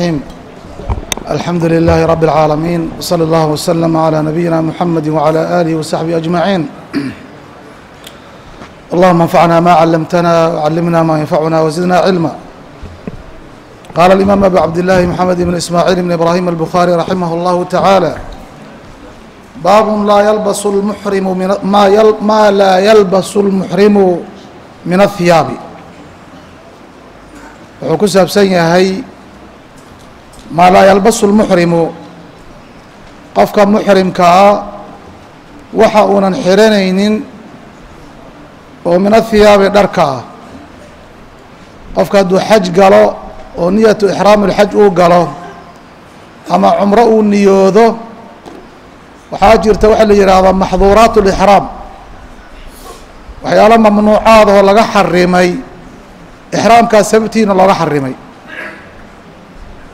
الرحيم الحمد لله رب العالمين وصلى الله وسلم على نبينا محمد وعلى آله وصحبه أجمعين اللهم انفعنا ما علمتنا وعلمنا ما ينفعنا وزدنا علما قال الإمام أبو عبد الله محمد بن إسماعيل بن إبراهيم البخاري رحمه الله تعالى باب لا يلبس المحرم من ما, يل ما لا يلبس المحرم من الثياب wuxuu ku saabsan yahay maa laa yalbasu lmuxrimu qofka muxrimka ah waxa uunan xiranaynin oo min athiyaabi dharka ah. Qofka hadduu xaj galo oo niyatu ixraam ulxaj uu galo ama cumro uu niyoodo waxaa jirta waxa la yidhaahdaa maxduuraat lixraam waxyaalo mamnuucaad oo laga xarimay ixraamkaas sababtiina looga xarimay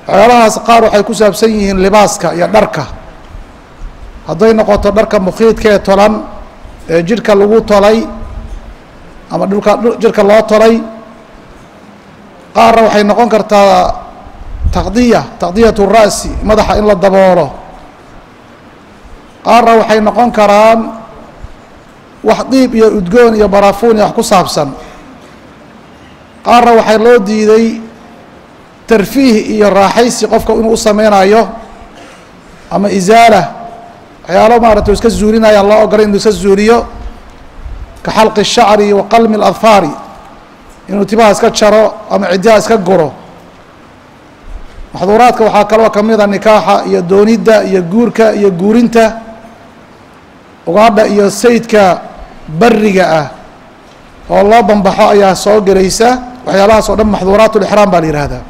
waxyaalahaas qaar waxay ku saabsan yihiin libaaska iyo dharka. Hadday noqoto dharka mukiidka ee tolan ee jidhka lagu tolay ama dhulka jidhka loo tolay qaarna waxay noqon kartaa taqdiya taqdiyat ra'si madaxa in la daboolo. Qaarna waxay noqon karaan wax diib iyo udgoon iyo barafuun iyo wax ku saabsan. Qaarna waxaa loo diiday tarfiih iyo raaxaysi qofka inuu u sameynayo ama isaala waxyaalo maarata iska zuulinaya loo ogolay inuu iska zuuliyo ka xalqi الshacri wa qalmi اladfaari inuu timaha iska jaro ama cidyaha iska guro maxduuraadka waxaa kaloo kamida nikaaxa iyo doonidda iyo guurka iyo guurinta ugaadha iyo sayidka bariga ah oo loo bambaxo ayaa soo gelaysa waxyaalahaas oo dhan maxduuraat lixraam baa la yihahdaa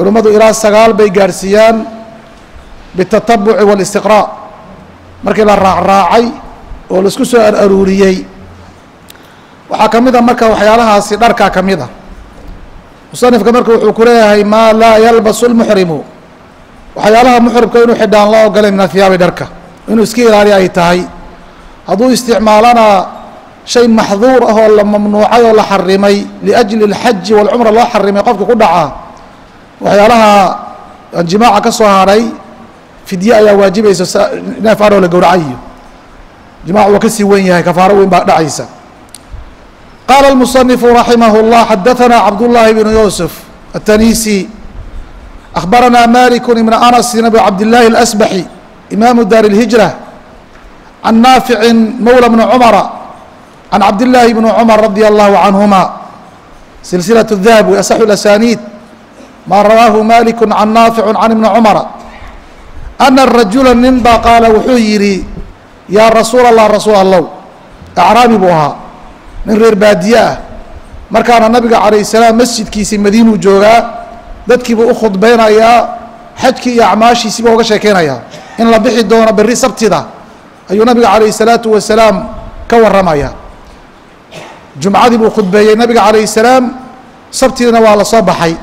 culummadu ilaa sagaal bay gaadhsiiyaan bitatabuci waalistiqraa markii la raacraacay oo la isku soo araruuriyey waxaa ka mid a marka waxyaalahaasi dharkaa ka mid a. Musanifka marka wuxuu ku leeyahay maa laa yalbasu lmuxrimu waxyaalaha muxrimka inuu xidhaan la ogolen min athiyaabi dharka inuu iska ilaaliya ay tahay. Hadduu isticmaalana shay maxduur ah oo la mamnuucay oo la xarimay liajli alxaji walcumra loo xarimay qofkii ku dhacaa waxyaalaha aan jimaaca ka soo hadhay fidye ayaa waajibaysa neef aroo la gowracay iyo jimac waa kasii wen yahay kafaaro weyn baa dhacaysa qaala الmuصنifu raximah الlah xadaثana cabdالlahi bn yusuf الtanisi أخbarana malik ibn anas bn cabdالlahi الأsbaxi imaamu dar الhijrة can naafici mawlى bn cmra عن cبد اللh بن cمر رضي الله عنهما سلسلة الذهب وأصح الأسانيد ma rawaahu maliku can naaficu can ibni cumara ana rajula nin baa qaala wuxuu yidhi yaa rasuul allah rasuul allow acraabi buu ahaa nin reer baadiye ah. Markaana nabiga calayh salaam masjidkiisii madiinuu joogaa dadkiibuu u khudbaynayaa xajkii iyo acmaashiisiiba uga sheekeynayaa. In la bixi doono berri sabtida ayuu nabiga calayh salaatu wasalaam ka warramaya. Jumcadii buu khudbeeyey nabiga calayh salaam sabtiina waa la soo baxay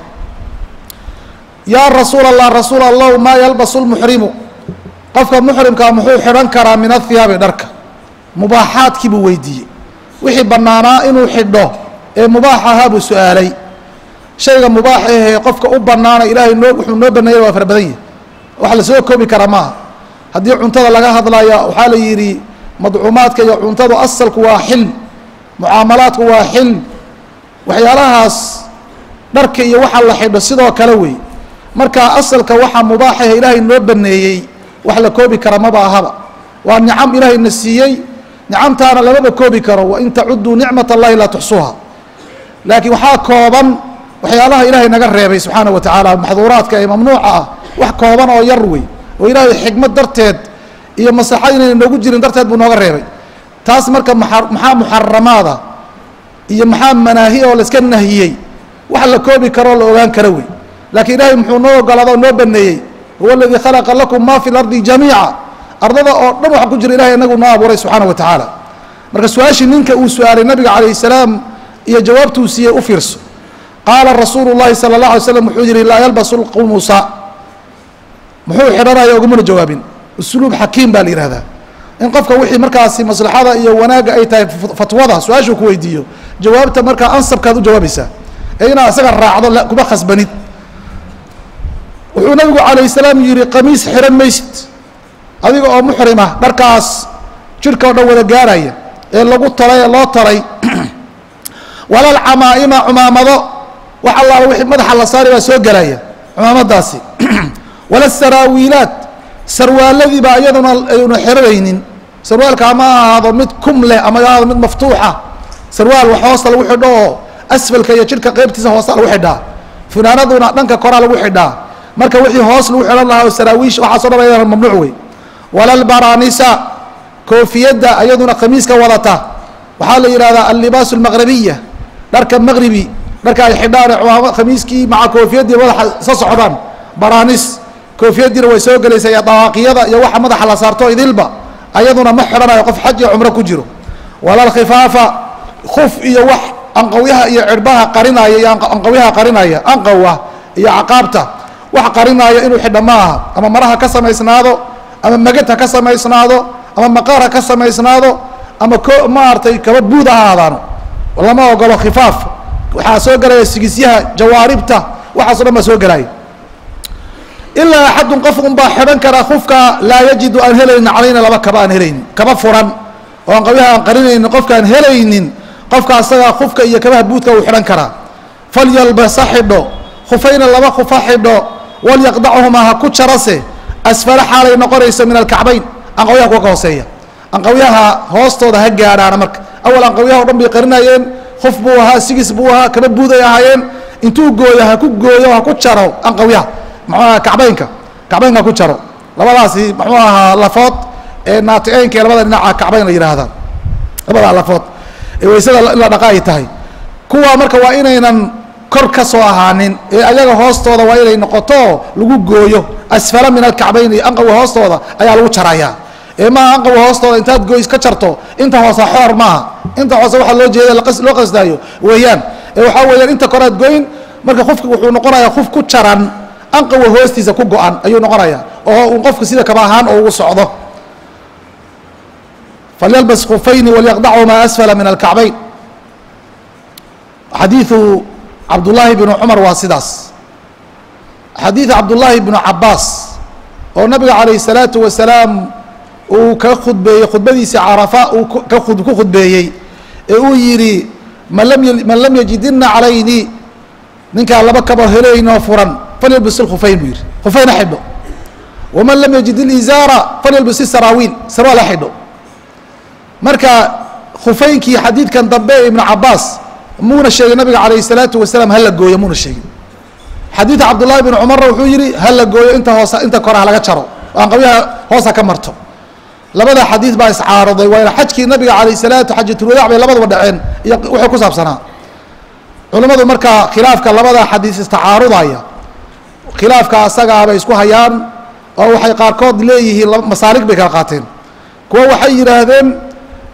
yaa rasuul الlah rasuul allah maa yalbasu lmuxrimu qofka muxrimkaa muxuu xidhan karaa min athiyaabi dharka. Mubaaxaadkii buu weydiiyey. Wixii bannaanaa inuu xidho ee mubaax ahaa buu su'aalay. Shayga mubaax ahee qofka u bannaana ilaahay noo wuxuu noo baneeyay waa fara badan yahi wax la soo koobi karaa maaha. Haddii cuntada laga hadlaya waxaa la yidhi madcuumaadka iyo cuntadu asalku waa xil mucaamalaadku waa xil. Waxyaalahaas dharka iyo waxa la xidho sidoo kale wey marka asalka waxa mubaaxahe ilaahay noo baneeyey wax la koobi kara maba ahaba. Waa nicam ilaahayna siiyey nicamtaana lamaba koobi karo wain tacuduu nicmat allahi laa tuxsuha laakiin waxaa kooban waxyaalaha ilaahay naga reebay subxaana wa tacaala maxduuraadka ee mamnuuca ah wax kooban oo yar wey. Oo ilaahay xikmad darteed iyo maslaxad inayna noogu jirin darteed buu nooga reebay. Taas marka maxaa muxaramaada iyo maxaa manaahi oo laiska nahiyey wax la koobi karoo la ogaan karo wey laakiin ilaahay muxuu noo ogolaada oo noo baneeyey huwa aladii khalaqa lakum ma fi lardi jamiica. Ardada oo dhan waxa ku jira ilahay inagu noo abuuray subxaana wa tacaala. Marka su'aashii ninka uu su'aalay nabiga calayh salaam iyo jawaabtuu siiyey u fiirso. Qaala rasuulu llahi sala اllah alay slam wuxuu yihi laa yalbasu lqumusa muxuu xidhanaya ugumana jawaabin. Usluub xakiim baa la yihahdaa in qofka wixii markaasi maslaxada iyo wanaagga ay tahay fatwada su'aashuu ku weydiiyo jawaabta markaa ansabkaad u jawaabaysaa. Ee inaad isaga raacdo kuma khasbanid wuxuu nabigu calayh salaam yihi qamiis xiran maysid. Adiga oo muxrima dharkaas jirhka o dhan wada gaaraya ee lagu talay ee loo talay walal camaa'ima cumaamado wax allaala wixii madaxa la saari baa soo gelaya cumaamadaasi. Wala saraawiilaat sarwaaladii baa iyaduna aynu xiranaynin sarwaalka ama ahaado mid kum leh ama ahaado mid maftuuxa sarwaal wax hoosta lagu xidho oo asfalka iyo jidhka qeybtiisa hoosta lagu xidhaa. Finaanaduna dhanka koraa lagu xidhaa marka wixii hoos lagu xidhan lahaa oo saraawiish waxaaso dhan ayadana mamnuuc wey walalbaranisa koofiyadda iyaduna khamiiska wadata. Waxaa la yihahdaa allibaasu almaqribiya dharka maqribi dharka ay xidhaan khamiiskii maca koofiyadii madaxa sa socdaan. Baranis koofiyadiina way soo gelaysa iyo dawaaqiyada iyo waxa madaxa la saarto idilba ayaduna ma xidhanayo qof xaj iyo cumro ku jiro. Walalkhifaafa kuf iyo wax anqawyaha iyo cirbaha qarinaya iyo anqawyaha qarinaya anqawa iyo caqaabta wax qarinaya inuu xidha ama maraha ka samaysnaado ama magad ka samaysnaado ama maqaar ka samaysnaado ama ko maaragtay kaba buud ha ahaadaano lama ogolo khifaaf. Waxaa soo gelaya sigisyaha jawaaribta waxaaso dhan baa soo gelaya ilaa axadun qof un baa xidhan karaa kufka laa yajidu aan helaynin calayna laba kaba aan helaynin kaba furan. Oo anqawyaha aan qarinaynin qofka aan helaynin qofka asagaa kufka iyo kabaha buudka uu xidhan karaa. Falyalbasa xidho khufayna laba kufa xidho walyaqdachumaa ha ku jarase asfala xaalay noqonayso min alkacbayn anqawyaha kuwa ka hooseeya anqawyaha hoostooda ha gaadhaana marka awal anqawyaha o dhan bay qarinayeen kuf buu ahaa sigis buu ahaa kaba buuday ahaayeen intuu gooyo ha ku gooyo ha ku jaro anqawyaha muxuu aha kacbaynka kacbaynka ku jaro labadaasi muxuu ahaa lafood ee naaticeynka ee labada dhinaca kacbayn la yidhaahdaa labadaa lafood ee waysada in la dhaqa ay tahay kuwa marka waa inaynan kor ka ahaanin ee ayaga hoostooda waa inay noqoto lagu gooyo. Asfala min alkacbayn iyo anqawa hoostooda ayaa lagu jarayaa. Ee maaha anqawa hoostooda intaad goys ka jarto inta hoose xoor maaha. Inta hoose waxaa loo jeeda loo qasdaayo. Weeyaan ee waxaa weeyaan inta koraad goyn marka qofki wuxuu noqonayaa qof ku jaran anqawa hoostiisa ku go-an ayuu noqonayaa oo uu qofka sida kaba ahaan oo ugu socdo. Falyalbas kufayni walyaqdachumaa asfala min alkacbayn. Xadiiu cabdullaahi bnu cumar waa sidaas. Xadiid cabdullaahi bnu cabaas oo nabiga calayh الsalaatu wasalaam uu ka khudbeeyey khudbadiisa carafa uu ku khudbeeyey ee uu yidhi man lam yajidina calayni ninkaan laba kaba helaynoo furan falyalbis ilkhufayn buu yidhi. Khufayna xidho waman lam yajid ilizaara falyalbis isaraawiil sarwaal ha xidho marka khufaynkii xadiidkan dambe ee ibnu cabaas muuna sheegin nabiga calayh الsalaatu wasalaam hala gooyo muuna sheegin xadiida cabdullahi bn cumarna wuxuu yihi hala gooyo inta hoos inta kore ha laga jaro aan qabyaha hoosa ka marto. Labada xadiid baa iscaaruday waa xajkii nabiga calayh salaatu xajatulwadaac bay labadaba dhaceen iyo wuxuu ku saabsanaa. Culimmadu markaa khilaafka labada xadiis istacaarudaya khilaafka asagaa isku hayaan oo waxay qaarkood leeyihiin masaalig bay kala qaateen. Kuwa waxay yidhaahdeen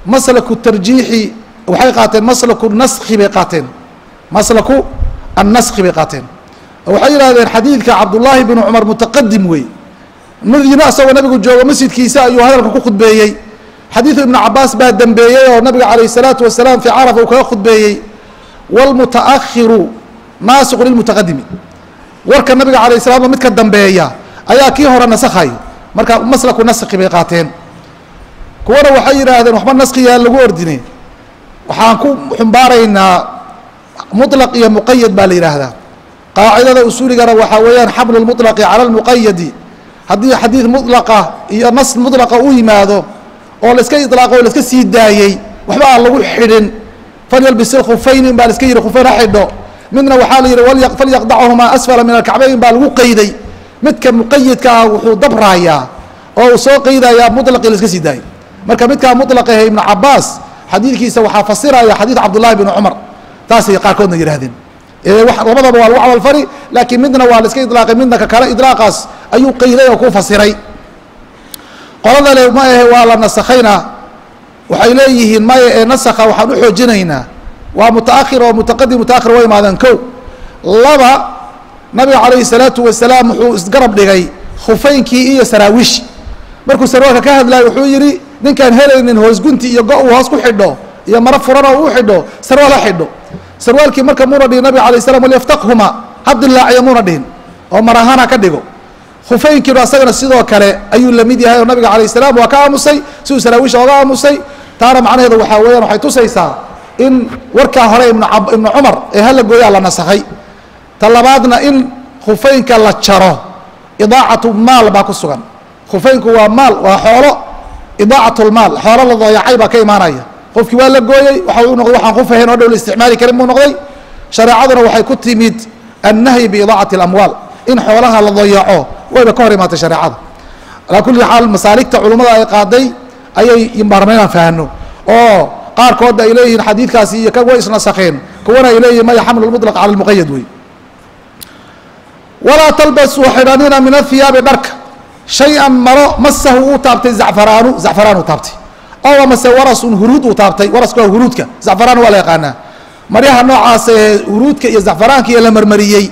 maslaku tarjiixi waxay qaateen maslaku naski bay qaateen. Maslaku annaski bay qaateen. Waxay yidhahdeen xadiidka cabdullaahi binu cumar mutaqadim wey madiina asagoo nabigu joogo masjidkiisa ayuu hadalka ku khudbeeyey. Xadiidu ibnu cabaas baa dembeeyey oo nabiga calayh isalaatu wasalaam fii carafa uu kaga khudbeeyey waalmuta'akhiru naasiqu lilmutaqadimi warka nabiga calayh salaam midka dambeeya ayaa kii hore nasakhay. Marka maslaku naski bay qaateen. Kuwana waxay yidhaahdeen waxba naskiyaa lagu ordine waxaan ku xumbaaraynaa muطlaq iyo muqayad baa la yidhaahdaa qaacidada usuuligana waxaa weeyaan xamlu lmuطlaqi cala lmuqayadi haddii xadiid muطlaqa iyo nas muطlaqa u yimaado oo laiska iطlaaqo o laiska sii daayey waxba aan lagu xidhin falyalbis ilkhufayni baa laiska yihi khufeyn ha xidho midna waxaa la yihi falyaqdachumaa asfala min alkacbayn baa lagu qeyday midka muqayadka ah wuxuu dabraayaa oo uu soo qeydayaa muطlaqii laiska sii daayey marka midkaa muطlaqahe ibnu cabaas xadiidkiisa waxaa fasiraya xadiid cabdullahi bn cumar taasay qaarkoodna yidhahdeen labadaba waa lagu camalfali laakiin midna waa la iska ilaaqay midna ka kale ilaaqaas ayuu qeyday oo ku fasiray. Qolada le ma ahe waa la nasakhayna waxay leeyihiin maya ee nasakha waxaan u xoojinaynaa. Waa mutaakhir oo mutaqadim mutaakhir wa imaadeen ko laba nabiga calayhi salaatu wasalaam wuxuu isgarab dhigay khufaynkii iyo saraawiishi markuu sarwaalka ka hadlayo wuxuu yihi ninkaan helaynin hoosgunti iyo go uu hoos ku xidho iyo maro furan oo u xidho sarwaal ha xidho. Sarwaalkii marka muuna dhihin nabiga alay slam walyaftakhuma ha dilaaciyo muuna dhihin oo mar ahaan ha ka dhigo. Khufeynkiinu asagana sidoo kale ayuu la mid yahay oo nabiga alayh salaam waa ka aamusay siduu saraawiisha oga aamusay. Taana macnaheedu waxaa weeyaan waxay tusaysaa in warkaa hore ibnu cumar ee hala gooyaa la nasakhay ta labaadna in khufeynka la jaro idaacatu maal baa ku sugan khufeynku waa maal waa xoolo idaacat lmaal xoolo la dayacay baa ka imaanaya. Qofkii waa la gooyey waxa u noqday waxaan kufahayn oo dhow la isticmaali karin buu noqday. Shareecaduna waxay ku timid annahyi biidaacati اlamwaal in xoolaha la dayaco wayba ka hor imaatay shareecada. Alaa kuli xaal masaaligta culummada ay qaaday ayay marna inaan fahno oo qaarkoodna ay leeyihiin xadiidkaasi iyo way isnasakheen kuwana ay leeyihiin maya xamlu lmuطlaq cala lmuqayad wey. Walaa talbasuu xidhanina min athiyaabi dharka shay-an maro masahu uu taabtay zacfaraanu zacfaraan uu taabtay ow amase warasun huruud uu taabtay waraska waa huruudka zacfaraan waa la yaqaanaa maryaha noocaas ee huruudka iyo zacfaraanka iyo la marmariyey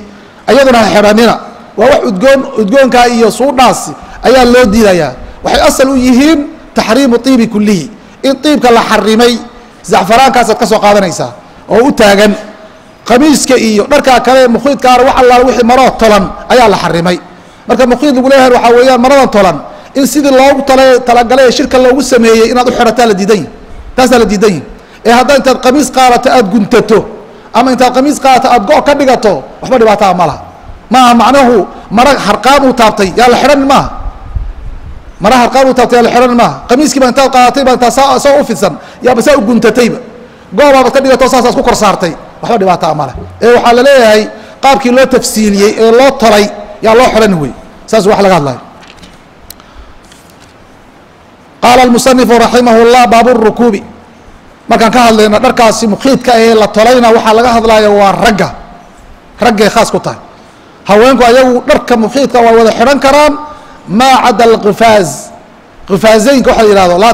ayaduna ha xidhanina waa wax udgoon udgoonkaa iyo suudhaas ayaa loo diidayaa waxay asal u yihiin taxriimu iibi kulihi in iibka la xarimay zacfaraankaasaad ka soo qaadanaysaa oo u taagan qamiiska iyo dharkaa kale mukhiidkaana wax allaala wixii maroo tolan ayaa la xarimay marka mukhiid lagu leeyahay waxaa weeyaan maradan tolan in sidii loogu tala talagalay ee shirka loogu sameeyey inaad u xidhataa la diidan yihi taasaa la diidan yihi ee haddaa intaad qamiis qaadato aada guntato ama intaad qamiis qaadato aada go- ka dhigato waxba dhibaataa ma laha. Maaha macnahu mara harqaan uu taabtay yaa la xidhan maaha. Mara harqaan uu taabtay yaa la xidhan maaha. Qamiiskiiba intaad qaadatay baa intaa saa saa u fidsan yaaba saa u guntatayba goobaabad ka dhigato saasaas ku kor saartay waxba dhibaataa ma leh ee waxaa la leeyahay qaabkii loo tafsiiliyey ee loo tolay yaa loo xidhan wey saas wax laga hadlayo qaala almusanifu raximah llah baabu rukuubi markaan ka hadlayno dharkaasi mukiidka ee la tolayna waxaa laga hadlaya waa ragga. Raggay khaas ku tahay. Haweenku ayagu dharka mukiidka waa wada xidhan karaan maa cada alqifaaz. Qifaazeynka waxa la yihahdo laa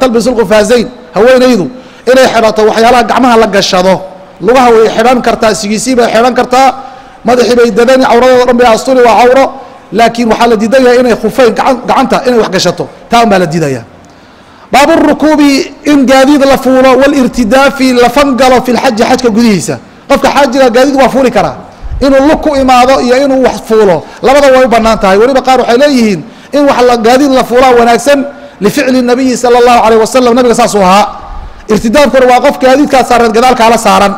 talbisu lqifaazeyn haweenaydu inay xidhato waxyaalaha gacmaha la gashado. Lugaha way xidhan kartaa sigiisii bay xidhan kartaa. Madaxii bay dadani cawradooda dhan bay asturi waa cawro laakiin waxaa la diidan yahay inay khufayn gacanta inay wax gashato. Taan baa la diidaya baabu rukuubi in gaadiid la fuulo walirtidaafi la fangalo fi lxaji xajka gudihiisa. Qofka xaajiga gaadiid waa fuuli karaa. Inuu lug ku imaado iyo inuu wax fuulo. Labada way u bannaan tahay. Weliba qaar waxay leeyihiin in wax gaadiid la fuulaa wanaagsan lificli nabiyi sala allahu alayh wasalam nabiga saasuu ahaa. Irtidaafkuna waa qof gaadiidkaa saaran gadaalkaala saaran.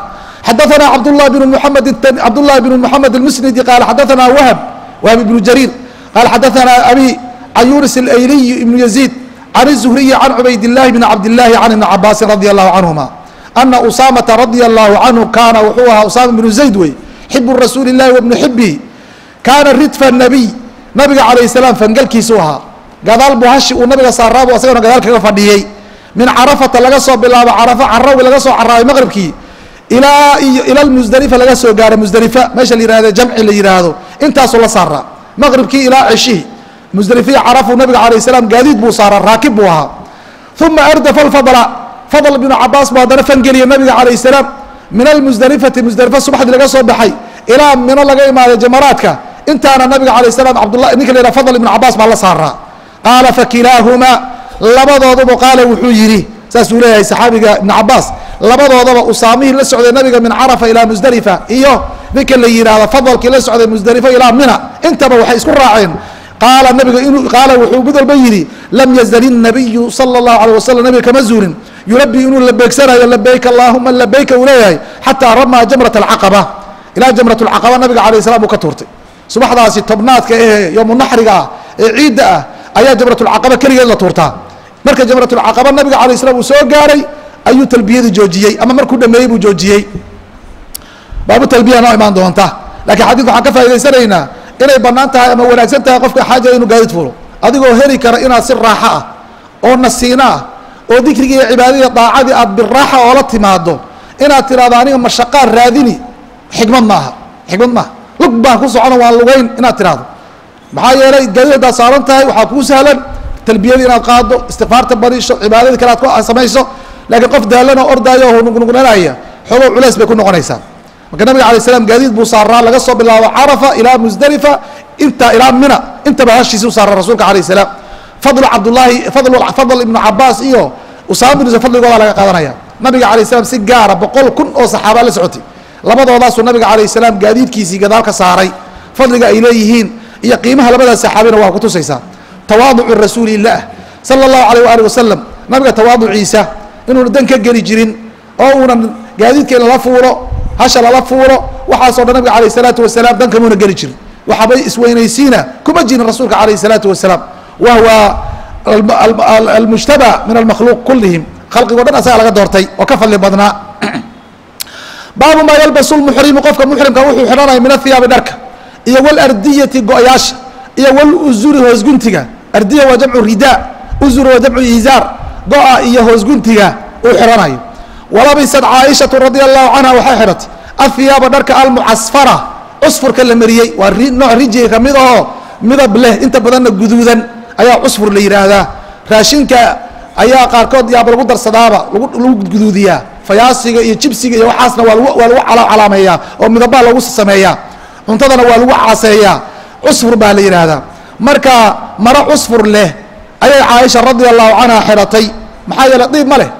Xadaanaa cabdulahi bnu muamed cabdullahi bnu muxamed almusnidi qaala xadaanaa wahab whb بن jrيir qaal xadaثna abi can yunis اlayliy ibn يزيid can الزhriyi can cubayd الlahi bn cabd الlahi can iبn cabaasi radي الlahu canهuma ana usamata radي الlahu canhu kaana wuxuu ahaa usama bnu zayd wey xibu rasuuli الlahi wbnu xibihi kaana ridfa الnabiy nabiga calayه الsalaam fangalkiisu ahaa gadaal bu hashi uu nabiga saaraabu asagana gadaal kaga fadhiyey min carafata laga soo bilaabo carafa carawi laga soo caraabay maqribkii ilaa iyo ila musdalifa laga soo gaaro musdalifa meesha la yihahdo jamci la yihaahdo intaasuu la saaraa maqribkii ilaa ceshihi musdalifiya carafu nabiga alayh salaam gaadiid buu saaraa raakib buu ahaa. Uma ardafa alfadla fadl bnu cabaas buu haddana fangeliya nabiga calayh salaam min almusdalifati musdalifa subaxdii laga soo baxay ilaa mino laga imaaday jamaraadka intaana nabiga alayh salaam cabdullah ninka la yihah fadl ibnu cabaas baa la saaraa. Qaala fakilaahumaa labadooduba qaala wuxuu yidhi saasuu leeyahay saxaabiga ibnu cabaas labadoodaba usaamihii la socday nabiga min carafa ilaa musdalifa iyo ninka la yihahdo fadalkii la socday musdalifa ilaa mina intaba waxay isku raaceen qaala nabiga inuu qaala wuxuu mid walba yidhi lam yazal الnabiyu salى الlahu alيه wasalam nabiga kama zuulin yulabi inuu labeegsanayo labayk allahuma labayka uu leeyahay xataa ramaa jamrat اlcaqaba ilaa jamrat اlcaqaba nabiga alayه salam uu ka tuurtay subaxdaasi tobnaadka ehe yoomu naxriga ah ee ciidda ah ayaa jamrat اlcaqaba keligeed la tuurtaa marka jamrat اlcaqaba nabiga alayه salam uu soo gaaray ayuu talbiyadii joojiyey ama markuu dhameeyey buu joojiyey. Baabu talbiya noo imaan doonta. Lakiin xadidka waxaan ka faa'idaysanaynaa inay bannaan tahay ama wanaagsan tahay qofka xaaja inuu gaadid fulo adigoo heli kara inaad si raaxo ah oo nasiino ah oo dikrigii iyo cibaadadii daacadii aad biraaxa oola timaado inaad tidhahdo aniga mashaqaan raadini xikmad maaha xikmad maaha. Lug baan ku socono waan lugayn inaad tidhahdo maxaa yeelay gaadid haddaad saaran tahay waxaa kuu sahlan talbiyadii inaad qaado istikfaarta bariisho cibaadadii kale aad ku samayso laakiin qof daalan oo ordaayo oo nugnuglanaya xoogow culays bay ku noqonaysaa. Marka nabiga alay slam gaadiid buu saaraa laga soo bilaabo carafa ilaa musdalifa inta ilaa mina intaba hashiisi u saaraa rasuulka alayh salaam. Fadl cabdullaahi fadl ibnu cabaas iyo usaama bin fadligooda laga qaadanaya. Nabiga alayh salam si gaara boqol kun oo saxaaba la socotay. Labadoodaasuu nabiga alayh salaam gaadiidkiisii gadaal ka saaray. Fadliga ay leeyihiin iyo qiimaha labadaas saxaabina waa ku tusaysaa tawaaducu rasuuli illaah sala allahu alayh waali wasalam nabiga tawaaduciisa inuuna dan ka geli jirin oo uunan gaadiidka in fuulo hasha lala fuulo waxaasoo dhan nabiga alayh salaatu wasalaam dan geli jirin. Waxaabay isweynaysiina kuma jirin rasuulka alayh salaatu wasalaam. Wa almujtaba min almakhluuq kulihim khalqigo dhan asaga laga doortay oo ka fadli badnaa. Baabu maa yalbasu lmuxrimu qofka muxrimka wuxuu xidhanaya min athiyaabi dharka iyo walardiyati go-yaasha iyo waluzuri hoosguntiga ardiya waa jamcu rida uzuri waa jamcu izaar go-a iyo hoosguntiga uu xidhanayo walabisat caaishatu radia allahu canha waxay xidhatay ahiyaaba dharka almucasfara cusfurka la mariyey. Waa nooc rijiga ka mid ahoo midab leh inta badanna guduudan ayaa cusfur la yidhaahdaa raashinka ayaa qaarkood yaaba lagu darsadaaba lagu guduudiyaa. Fayaasiga iyo jibsiga iyo waxaasna waa lagu calaameeyaa oo midabaa lagu sameeyaa cuntadana waa lagu caaseeyaa. Cusfur baa la yidhaahdaa marka maro cusfur leh ayay caaisha radia allahu canha xidhatay maxaa yeele diib ma leh.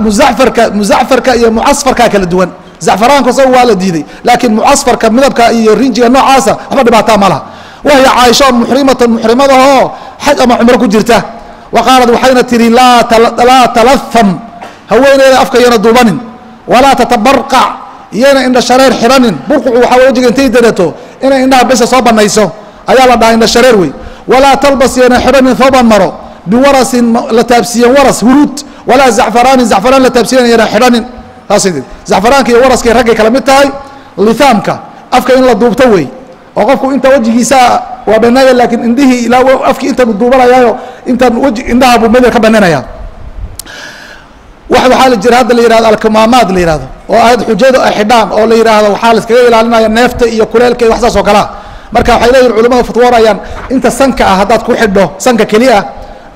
Muzafarka muzacfarka iyo mucasfarka kala duwan. Zacfaraanka isaga waa la diiday laakiin mucasfarka midabka iyo rinjiga noocaasa waxba dhibaataa ma laha. Wahya caaisho muxrimatan muxrimadahoo xaj ama cumro ku jirta. Wa qaalad waxayna tihi laa talaham haweeneyda afka iyana duubanin. Walaa tatabarqac iyana indha shareer xidhanin. Burqucu waxaa wajiga intay darato inay indhaha besa soo banayso ayaa la dhahaa indha shareer wey walaa talbas iyana xidhanin thooban maro. Biwarasin la taabsiiyen waras huruud. Walaa zacfaraanin zacfaraan la taabsiiyen iyana xidhanin tii zacfaraanka iyo waraskay raggay kala mid tahay lithaamka afka in la duubto wey. Oo qofku inta wejigiisa waa banaaya laakiin indhihii ilaa afkii intan duubanayaayo intan weji indhaha buu meder ka bananaya waxaa la jira hadda la yihahdo alkamaamaad la yihahdo oo ahayd xujadu ay xidhaan oo la yidhaahdo waxaa la iskaga ilaalinaya neefta iyo kuleelka iyo wax saas oo kalea marka waxay leeyihiin culimada fatwoonayaan inta sanka ah haddaad ku xidho sanka keliya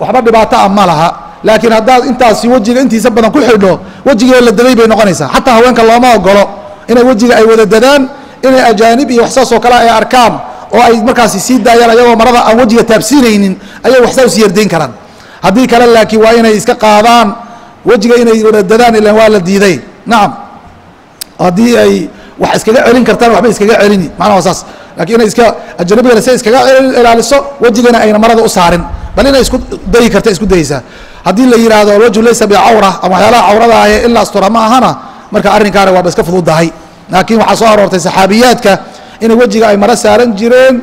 waxba dhibaato ah ma laha. Laakiin haddaad intaasi wejiga intiisa badan ku xidho wejigiioo la daday bay noqonaysaa. Xataa haweenka looma ogolo inay wejiga ay wada dadaan inay ajaanib iyo wax saas oo kale ay arkaan oo ay markaasi sii daayaan ayagoo marada aan wejiga taabsiinaynin ayay waxsaa usi yardayn karaan. Haddii kale laakiin waa inay iska qaadaan wejiga inay wadadadaan ilan waa la diiday. Nacam haddii ay wax iskaga celin kartaan waxba iskaga celini. Macnaha saas lakiin inay iska ajanabigana si iskaga ilaaliso wejigana ayna marada u saarin. Bal inay isku dayi karta isku dayeysaa haddii la yidhaahdo alwajhu laysa bicawra ama waxyaalaha cawrada ahe in la astura ma ahana marka arrinkaana waaba iska fududahay. Laakiin waxaa soo aroortay saxaabiyaadka inay wejiga ay maro saaran jireen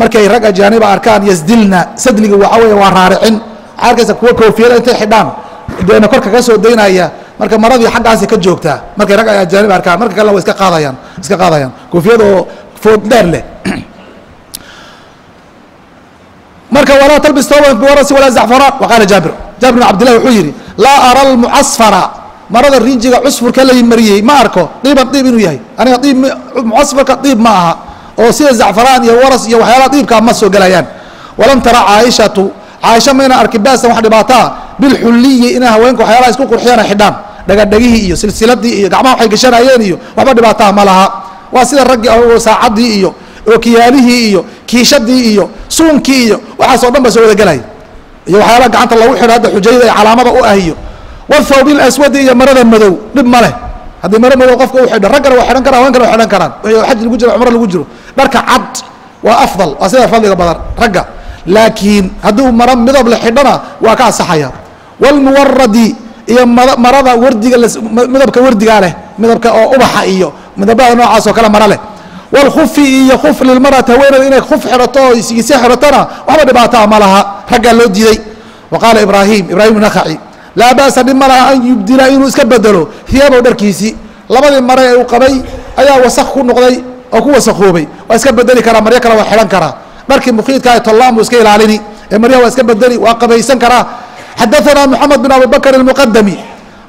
markay rag ajaaniba arkaan yasdilna sadliga waxa weeye waa raaricin. Waxaa arkaysa kuwa koofiyada intay xidhaan deena korka ka soo daynaya marka maradii xaggaasi ka joogtaa markay rag ajaanib arkaan marka kalena wa iska qaadayaan iska qaadayaan. Koofiyada oo food dheer leh marka walaa talbis tooban biwarasi walaa zacfaraan waqaala jaabir jaabir bin cabdillahi wuxuu yidhi laa ara almucasfara marada rijiga cusfurka la mariyey ma arko diiban diib inuu yahay aniga diib mucasfarka diib ma aha oo sida zacfaraan iyo waras iyo waxyaalaha diibkaa ma soo gelayaan walam tara caaishatu caaisha mayna arki baasan wax dhibaataa bilxulliyi inay haweenka waxyaalaha isku qurxiyaan ay xidhaan dhagadhagihii iyo silsiladii iyo gacmaha waxay gashanayeen iyo waxba dhibaataa ma laha waa sida raggii oo saacadii iyo ookiyaalihii iyo kiishadii iyo suunkii iyo waxaasoo dhan ba soo wada gelaya iyo waxyaalaha gacanta lagu xidho hadda xujayada ee calaamada u ah iyo wthawb اaswadi iyo marada madow dhib ma leh. Haddii maro madow qofka u xidho raggana waa xidhan karan haweenkana wa xidhan karaan. Xaj lagu jiro cumro lagu jiro. Dharka cad waa afdal waa sida fadliga badan ragga. Laakiin hadduu maro midab la xidhona waa ka asaxaya wاlmuwaradi iyo marada wardiga midabka wardigaa leh midabka oo ubaxa iyo madambada noocaasoo kale mara leh. Wlkufi iyo kuf lilmarati haweeneyda inay kuf xirato oo sigise xiratona waxba dhibaataa ah ma laha. Raggaa loo diiday. Wa qaala ibraahim ibraahim nakaci laa ba'sa dhib ma laha an yubdila inuu iska bedelo hiyaabow dharkiisii. Labadii mare ee uu qabay ayaa wasak ku noqday oo ku wasakhoobay. Waa iska bedeli karaa maryo kale waa xidhan karaa. Dharkii mukiidkaa tollaan buu iska ilaalini. Ee marya waa iska bedeli waa qabaysan karaa. Xadaanaa moxamed bin abi bakr اmuqadami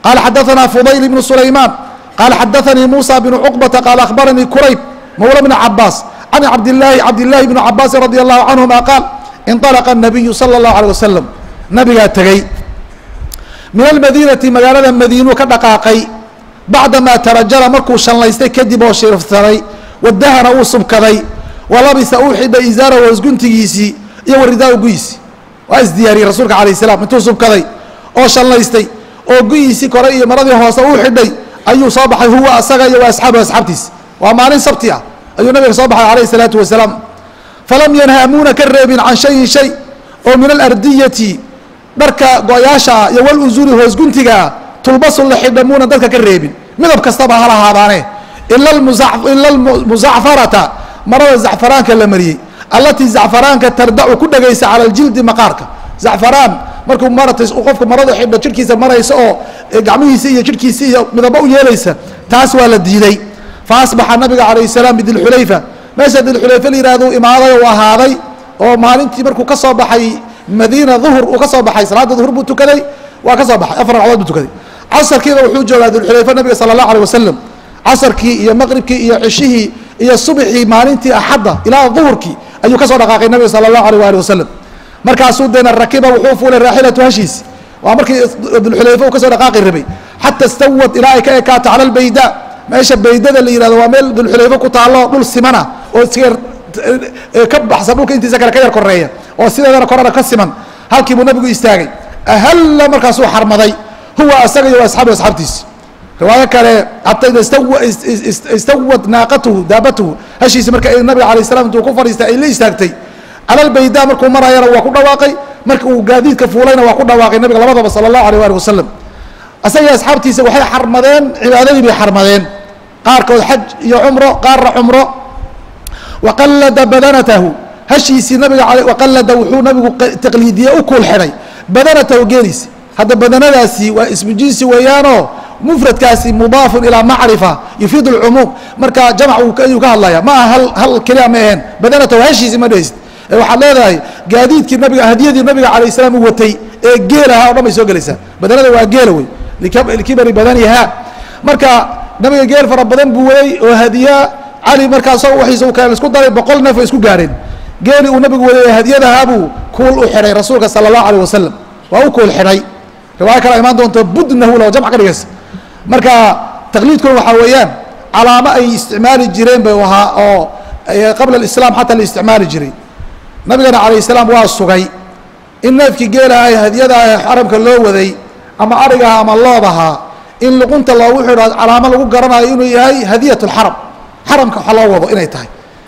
qaala xadaanaa fudayl ibnu sulaymaan qaala xadaثanii musa bnu cuqbata qaala akhbaranii kurayb mawla bni cabaas can cabdilaahi cabdillaahi bni cabaasin radi allahu canhuma qaal inطalaqa الnabiyu salى اllahu alيه wasalam nabigaa tegey min almadiinati magaalada madiinuu ka dhaqaaqay bacdamaa tarajala markuu shanlaystay kadib oo shirifsaday wadahana uu subkaday walabisa uu xidhay izaara hoosguntigiisii iyo waridaa guyiisi waa isdiyaariyey rasuulka calayh salaam intuu subkaday oo shanlaystay oo guyiisii kore iyo maradii hoose uu xidhay ayuu soo baxay huwa asaga iyo wa asxaabu asxaabtiisi waa maalin sabti ah ayuu nabiga soo baxay calayh salaatu wasalaam. Falam yanhaamuuna ka reebin can shayin shay oo min alardiyati dharka go-yaasha iyo walusuli hoosguntigaa tulbasu la xidhamuuna dadka ka reebin. Midab kastaba ha lahaadaane. Ila almusacfarata marada zacfaraanka la mariyey. Allatii zacfaraanka tardacu ku dhegaysa cala ljildi maqaarka. Zacfaraan markuu maratay qofka marada xidho jirhkiisa maraysa oo gacmihiisi iyo jirhkiisi iyo midabo u yeelaysa taas waa la diiday. Fa asbaxa nabiga calayh salaam bidilxulayfa. Meesha dilxulayfa la yihahdo imaaday u ahaaday oo maalintii markuu ka soo baxay madiina duhur uu ka soo baxay salaada duhur buu tukaday waa ka soo baxay afar ragcadood buu tukaday. Casarkiina wuxuu joogaa dilxulayfa nabiga sala allah alيh wasalam casarkii iyo maqribkii iyo cishihii iyo subxii maalintii axadda ilaa duhurkii ayuu ka soo dhaqaaqay nabiga sala allahu alيh ali wasalam markaasuu deena rakiba wuxuu fuulay raaxilatu hashiisi waa markii dulxulayfa uu ka soo dhaqaaqi rabay xata istawad ilaa ay ka ekaato cala lbayda meesha baydada la yihahdo waa meel dulxulayfa ku taalo dhul simana oo iska ka baxsan dhulka intiisa kale ka yar koreeya oo sideedana korana ka siman. Halkii buu nabigu istaagay. Ahalla markaasuu xarmaday. Huwa asaga iyo asxaabi asxaabtiisi riwaayo kale hataa ida istawad naaqatuhu daabatuhu. Hashiisi marka nabiga alay slam intuu ku fadhiistay ay la istaagtay cala lbayda markuu marayana waa ku dhawaaqay marka uu gaadiidka fuulayna waa ku dhawaaqay nabiga labadaba sala allahu alيh ali wasalam asaga asxaabtiisa waxay xarmadeen cibaadadii bay xarmadeen. Qaarkood xaj iyo cumro qaarna cumro. Waqallada badanatahu hashiisii nabiga waqallada wuxuu nabigu taqliidiye u kuul xidhay. Badanatahu geeliisi hadda badanadaasi waa ismu jinsi weeyaanoo mufradkaasi mudaafun ilaa macrifa yufiid اlcumuum marka jamc ayuu ka hadlaya ma aha hal keliya ma aheen badanatahu hashiisi ma dheheysid ee waxaad leedahay gaadiidkii nabiga hadiyadii nabiga alayh salaam u watay ee geel ahaa o dhan bay soo gelaysaa. Badanada waa geela wey. Likibari badanihaa marka nabiga geel fara badan buu waday oo hadiya cali markaasoo waxiisa u kale isku daray boqol neef way isku gaareen geeli uu nabigu waday ee hadiyadahaabuu kuul u xidhay rasuulka sala allahu alayh wasalam waa u kuul xidhay riwaayo kale imaan doonto budnahu lao jamc ka dhigaysa marka taqliidkuna waxaa weeyaan calaamo ay isticmaali jireen bay ahaa oo qabla alislaam xataa la isticmaali jiray nabigana calayh salaam waa sugay. In neefkii geelaha ee hadyada ee carabka loo waday ama arigaha ama loodaha in luqunta loogu xidho calaamo lagu garanayo inuu yahay hadiyat lxaram xaramka wax loo wado inay tahay.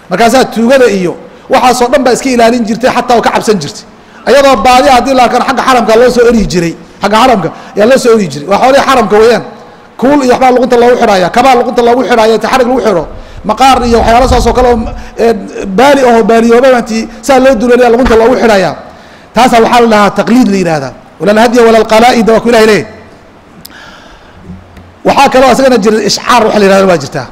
Markaasaa tuugada iyo waxaasoo dhan baa iska ilaalin jirtay xataa oo ka cabsan jirtay. Ayadoo baadi haddii laakano agga xaramka loo soo eryi jiray. Agga xaramka ayaa loo soo eryi jiray. Waa xoolihii xaramka weeyaan. Kuul iyo waxbaa luqunta loogu xidhaya kabaa luqunta loogu xidhaya inta lagu xidho maqaar iyo waxyaala saas oo kale oo baali aho baaliyoobay intii saa loo duleelaya luqunta loogu xidhaya. Taasaa waxaa la dhahaa taqliid la yihahdaa wala alhadya wala alqalaa'ida waa ku ilahay leeyahy waxaa kaloo isagana jira ishcaar waxa la yihahda waa jirtaa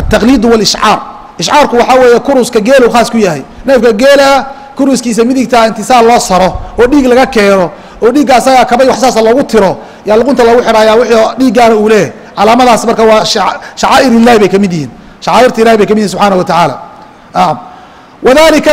altaqliid walishcaar ishcaarku waxaa weeye kuruska geelu khaas ku yahay. Neefka geela kuruskiisa midigtaa intisaal loo saro oo dhiig laga keeno oo dhiigga asaga kabay wax saasa loogu tiro yaa luqunta loogu xidhaya wixii dhiiggaana uu leeyahay calaamadaas marka waa shacaa'ir illahi bay ka mid yihiin shacaa'irta ilahi bay ka mid yihiin subxaana wa tacaala wadalika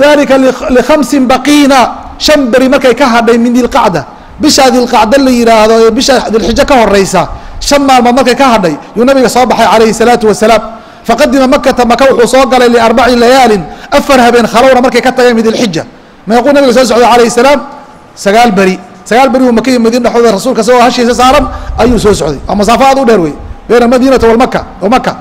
dalika likhamsin baqiina shan beri markay ka hadhay min dilqacda bisha dilqacda la yihaahdo ee bisha dilxijo ka horeysa shan maalmood markay ka hadhay yuu nabiga soo baxay calayhi salaatu wasalaam faqadima makata maka wuxuu soo galay liarbaci layaalin afar habeen khalowna markay ka tageen min dilxija meequu nabiga soo socday calayhi salaam sagaal beri sagaal beri uu maka iyo madiina dhexdooda rasuulka isagoo hashiisa saaran ayuu soo socday oo masaafo aad u dheer wey bayna madinata walmaka wa maka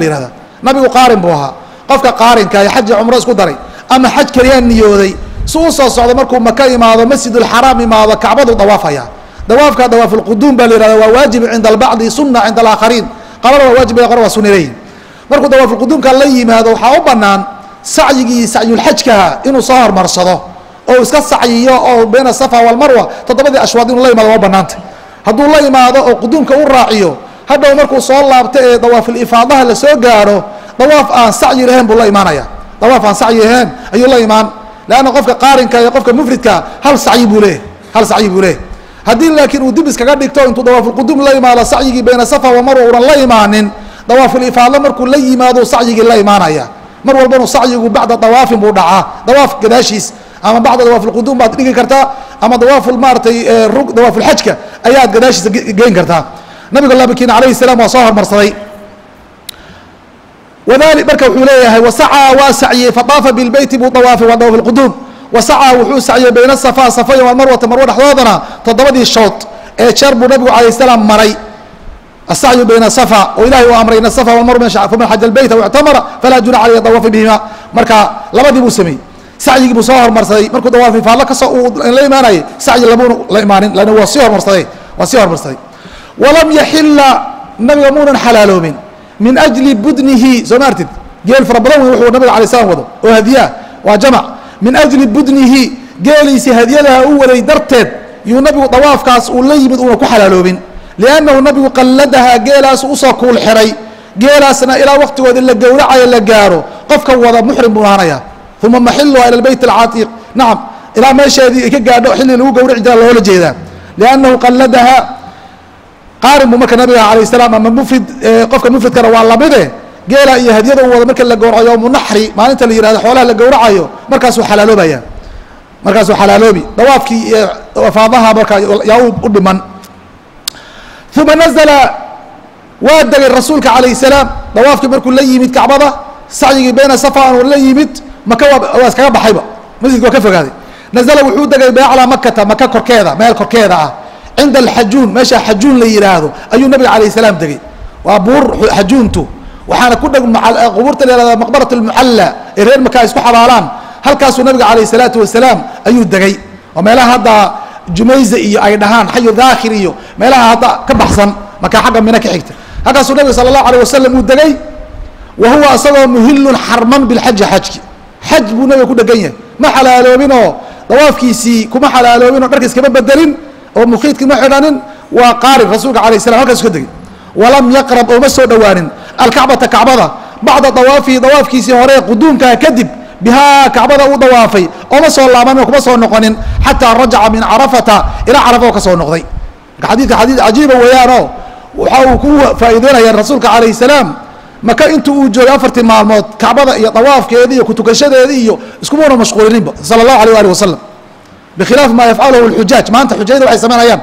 la yihahdaa nabigu qaarin buu ahaa. Qofka qaarinka ee xaji cumro isku daray ama xaj keliyaa niyooday. Si u soo socdo markuu maka imaado masjidulxaraam imaado kacbadu dawaafaya. Dawaafka dawaafulquduum baa la yihahda waa waajib cinda albacdi sunna cinda alaakhariin. Qalana waa waajib qora waa sunna leeyihiin markuu dawaafulquduumka la yimaado waxaa u banaan sacyigii sacyulxajkaha inuu soo hormarsado. Oo iska sacyiyo oo bayna safa walmarwa toddobadii ashwaad inuu la yimaado waa banaantay hadduu la imaado oo quduumka u raaciyo hadhow markuu soo laabto ee dawaafulifaadaha la soo gaadho dawaaf aan sacyi lahayn buu la imaanaya dawaaf aan sacyi lahayn ayuu la imaan. Leanna qofka qaarinka iyo qofka mufridka hal sacyi buu leeyahy hal sacyi buu leeyahy haddii laakiin uu dib iskaga dhigto intuu dawaafulquduum la imaado sacyigii bayna safa walmarwa unan la imaanin dawaafulifaado markuu la yimaado sacyigii la imaanaya. Mar walbanu sacyigu bacda dawaafin buu dhacaa dawaaf gadaashiis. Ama bacda dawaaf lquduum baad dhigi kartaa ama dawaaf maaratay dawaaf lxajka ayaad gadaashiisa geyn kartaa. Nabiga labakiin alayhi salaam waa soo hormarsaday wali marka wuxuu leeyahay wasacaa waa sacyey fadaafa bilbeyti buu dawaafay waa dawaaf lquduum wasacaa wuxuu saciyey bayna safaa safaya walmarwata marwo dhexdoodana toddobadii shood ee jeer buu nabigu calayh salaam maray. Asacyu bayna safa oo ilahay uu amray ina safa walmarwa faman xaja lbeyt aw ictamara falaa junaaxa alayh yadawaafa bihima. Marka labadii buu sameeyey sacyigii buu soo hormarsaday. Markuu dawaafay faallo ka soo uu la imaanayay sacyi lamuuna la imaanin lanna waa sii hormarsaday waa sii hormarsaday. Walam yaxila nabiga muunan xalaaloobin min ajli budnihi soo ma artid geel fara badan weyn wuxuu nabiga alay slam wado oo hadiyaa waa jamac. Min ajli budnihi geeliisi hadyadaha u waday darteed yuu nabigu dawaafkaas uu la yimid uuna ku xalaaloobin. Liannahu nabigu qalladahaa geelaasu u soo kuul xiray. Geelaasna ilaa waqtigooda la gowracayo la gaaro. Qofka wada muxrim buu ahaanaya uma maxiluha ila beyt alcatiiq nacam ilaa meesheedii ka gaadho xilli lagu gowraci jira loola jeedaa. Liannahu qalladahaa qaarin buu marka nabiga alayh salaam ama mufrid qofka mufridkana waa lamide geela iyo hadyada u wada marka la gowraco yowmu naxri maalinta la yihahdo xoolaha la gowracayo markaasuu xalaaloobaya markaasuu xalaaloobi. Dawaafkii faadaha marka yaa u dhiman. Uma nazla waa degay rasuulka calayh salaam. Dawaafkii markuu la yimid kacbada sacyigii bayna safa uu la yimid maka waa iskaga baxayba. Masjidka waa ka fogaaday. Nazla wuxuu degay beeclaa makata maka korkeeda meel korkeeda ah cinda alxajuun meesha xajuun la yihaahdo ayuu nabiga calayh salaam degay waa buur xajuuntu waxaana ku dheg qubuurta la yihahda maqbarat almucalla ee reer maka ay isku xabaalaan halkaasuu nabiga calayh salaatu wasalaam ayuu degay oo meelaha hadda jumayza iyo ay dhahaan xayu daakir iyo meelaha hadda ka baxsan markaa xagga mina ka xigta halkaasuu nabiga sala allahu alيh wasalam uu degay wa huwa isagoo muhilun xarman bilxaji xajki xaj buu nabiga ku dhegan yahay ma xalaaloobin oo dawaafkiisii kuma xalaaloobin oo dharkiis bedelin oo mukiidkii ma xidhanin waa qaarin rasuulka alayh salam halkaasu ka degay. Walam yaqrab oo soo dhowaanin alkacbata kacbada. Bacda dawaafihi dawaafkiisii hore quduumkaa kadib bihaa kacbada uu dawaafay ooma soo laabanin oo kuma soo noqonin xataa rajaca min carafata ilaa carafa oo ka soo noqday. Marka xadiidka xadiid cajiiba weeyaanoo waxa uu ku faa'iideynaya rasuulka calayh salaam. Maka intu uu joogay afartii maalmood kacbada iyo dawaafkeedi iyo kutukashadeedii iyo iskumuna mashquulininba sala allahu alayh ali wasalam bikhilaafi maa yafcaluhu lxujaaj maanta xujayada waxay samaynayaan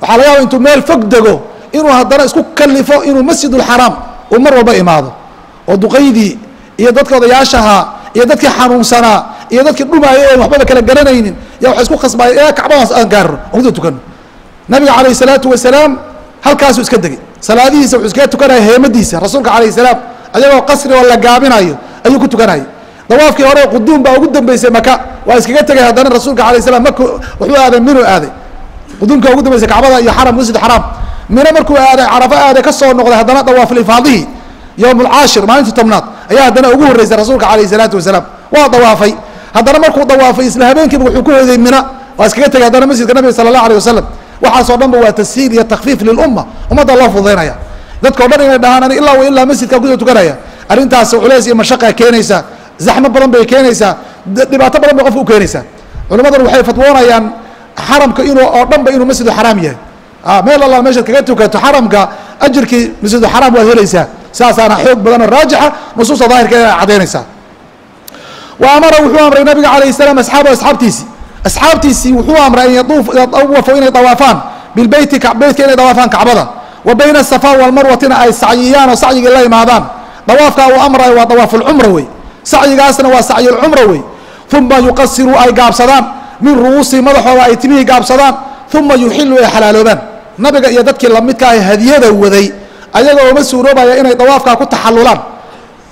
waxaa laga yaba intuu meel fog dego inuu haddana isku kalifo inuu masjid ulxaraam uu mar walba imaado oo duqaydii iyo dadka odayaashaha iyo dadkii xanuunsanaa iyo dadkii dhumaaya oon waxbaba kala garanaynin ya waxay isku khasbaaya ilaa kacbadaas aan gaarno on kuda tukano nabiga calayh salaatu wasalaam halkaasuu iska degay salaadihiisa wuxuu iskaga tukanaya heemadiisa rasuulka calayh salaam ayagoo qasri oo la gaabinayo ayuu ku tukanayay dawaafkii hore quduum baa ugu dambeysay maka waa iskaga tegay haddana rasuulka alayh salam marku wuxuu aaday minuu aaday. Quduumka ugu dambeysay kacbada iyo xaram masjid xaraam mino markuu aaday carafo aaday ka soo noqday haddana dawaaflifaadihi yowm alcaashir maalintii tobnaad ayaa haddana ugu horreysay rasuulka calayh salaatu wasalaam. Waa dawaafay. Haddana markuu dawaafay isla habeenkiiba wuxuu ku hoyday mina. Waa iskaga tegay haddana masjidka nabiga sala allah alيh wasalam waxaasoo dhan ba waa tashiil iyo takfiif lilumma ummadda loo fududaynaya dadka o dhan inay dhahaan ani ilaa wa ilaa masjidkaa ku soo tukanaya. Arrintaas culeys iyo mashaqa keenaysaa. Zaxmo badan bay keenaysaa dhibaato badan bay qofka u keenaysaa. Culimaduna waxay fatwoonayaan xaramka inuu oo dhan ba inuu masjidu xaraam yahay. Meel alla meeshaad kaga tukato xaramka ajirkii masjidu xaraam waad helaysaa. Saasaana xoog badan oo raajixa nusuusta daahirkeeda cadaynaysaa wa amara wuxuu amray nabiga calayh salaam asxaabu asxaabtiisii asxaabtiisii wuxuu amray an yadawafo inay dawaafaan. Bilbeyti beytka inay dawaafaan kacbada. Wa bayna asafa walmarwatina ay sacyiyaan oo sacyigii la imaadaan. Dawaafkaa uu amrayo waa dawaafulcumra wey. Sacyigaasna waa sacyulcumra wey uma yuqasiruu ay gaabsadaan. Min ru'uusi madaxooda ay timihii gaabsadaan. Uma yuxilu ay xalaaloobaan. Nabiga iyo dadkii lamidka ah hadiyada waday ayagoo uma suuroobaya inay dawaafkaa ku taxalulaan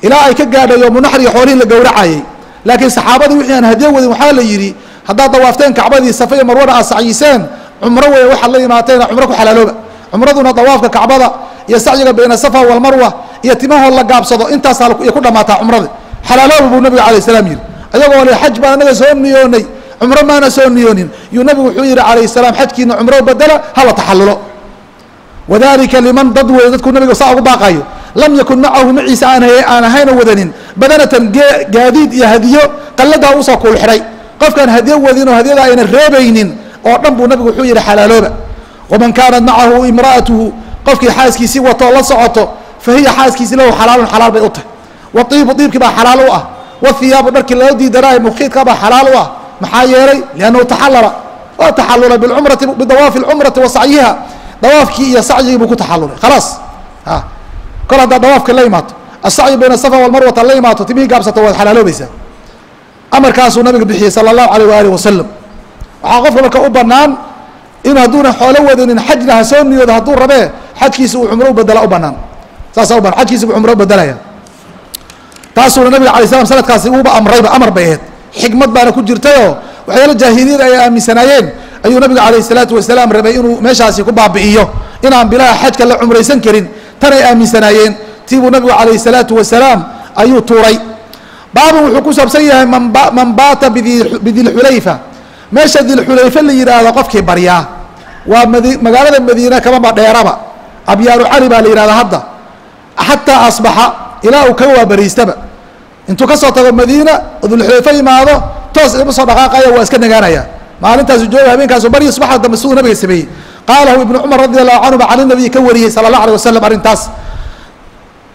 ilaa ay ka gaadho yoomunaxriga xoolihii la gowracayay. Laakiin saxaabadii wixii aan hadiyo wadin waxaa la yidhi haddaad dawaafteen kacbadii safa iyo marwana aad sacyiseen cumro weeye waxaad la imaateena cumro ku xalaalooba. Cumraduna dawaafka kacbada iyo sacyiga bayna safa walmarwa iyo timahoo la gaabsado intaasaa iyo ku dhammaataa cumrada. Xalaalooba buu nabiga alayh salaam yihi ayagoo le xaj baan anaga soo niyoonay cumro maana soo niyoonin yuu nabigu wuxuu yihi calayh salaam xajkiina cumro bedela hala taxallulo. Wadalika liman dad wey dadkuu nabiga saa ugu baaqayo lam yakun macahu maciisa aan ahayna wadanin. Badanatan gaadiid iyo hadiyo qalladaa u soo kuul xidhay. Qofkaan hadiyo wadin oo hadiyada ayna reebaynin oo dhan buu nabigu wuxuu yihi xalaalooba. Waman kaanat macahu imra'atuhu qofkii xaaskiisii watoo la socoto fa hiya xaaskiisi lahu xalaalun xalaal bay u tahay. Waiibu iibkii baa xalaal u ah wathiyaabu dharkii loo diidanaayo mukiidka baa xalaal u ah. Maxaa yeelay? Liannahu taxallala. Waa taxallulay bilcumrati bidawaafi lcumrati wa sacyiha. Dawaafkii iyo sacyigii buu ku taxallulay khalaas. Kol haddaad dawaafka la imaato asacyi bayna safa walmarwata la imaato timihii gaabsato waad xalaaloobaysaa. Amarkaasuu nabiga bixiyey sala allahu alayh waaalih wasalam waxaa qofka marka u banaan in hadduuna xoolo wadanin xajna ha soo niyoodo hadduu rabee xajkiisa uu cumro u bedela u banaan saasa u banaan xajkiisa buu cumro u bedelaya taasuuna nabiga alay slam sanadkaasi uuba amrayba amar bay ahayd. Xikmad baana ku jirtayoo waxyaala jaahiliyada ay aaminsanaayeen ayuu nabiga calayh salaatu wasalaam rabay inuu meeshaasi ku baabi'iyo inaan bilaha xajka la cumraysan karin tanay aaminsanaayeen. Tii buu nabigu calayh salaatu wasalaam ayuu tuuray. Baabun wuxuu ku saabsan yahay man baata bidilxulayfa meesha dilxulayfe la yidhaahdo qofkii baryaa. Waa magaalada madiina kamaba dheeraba abyaaru cali baa la yihahda hadda. Xataa asbaxa ilaa uu ka waabariistaba intuu ka soo tago madiina oo dulxulayfe imaado toos ima soo dhaqaaqaya waa iska nagaanaya maalintaasu jooga habeenkaasu baryo subaxa dambe siduu nabiga sameeyey. Qaalahu ibnu cumar radi allahu canhu ba can nabiyi ka wariyey sala allah alay wasalam arrintaas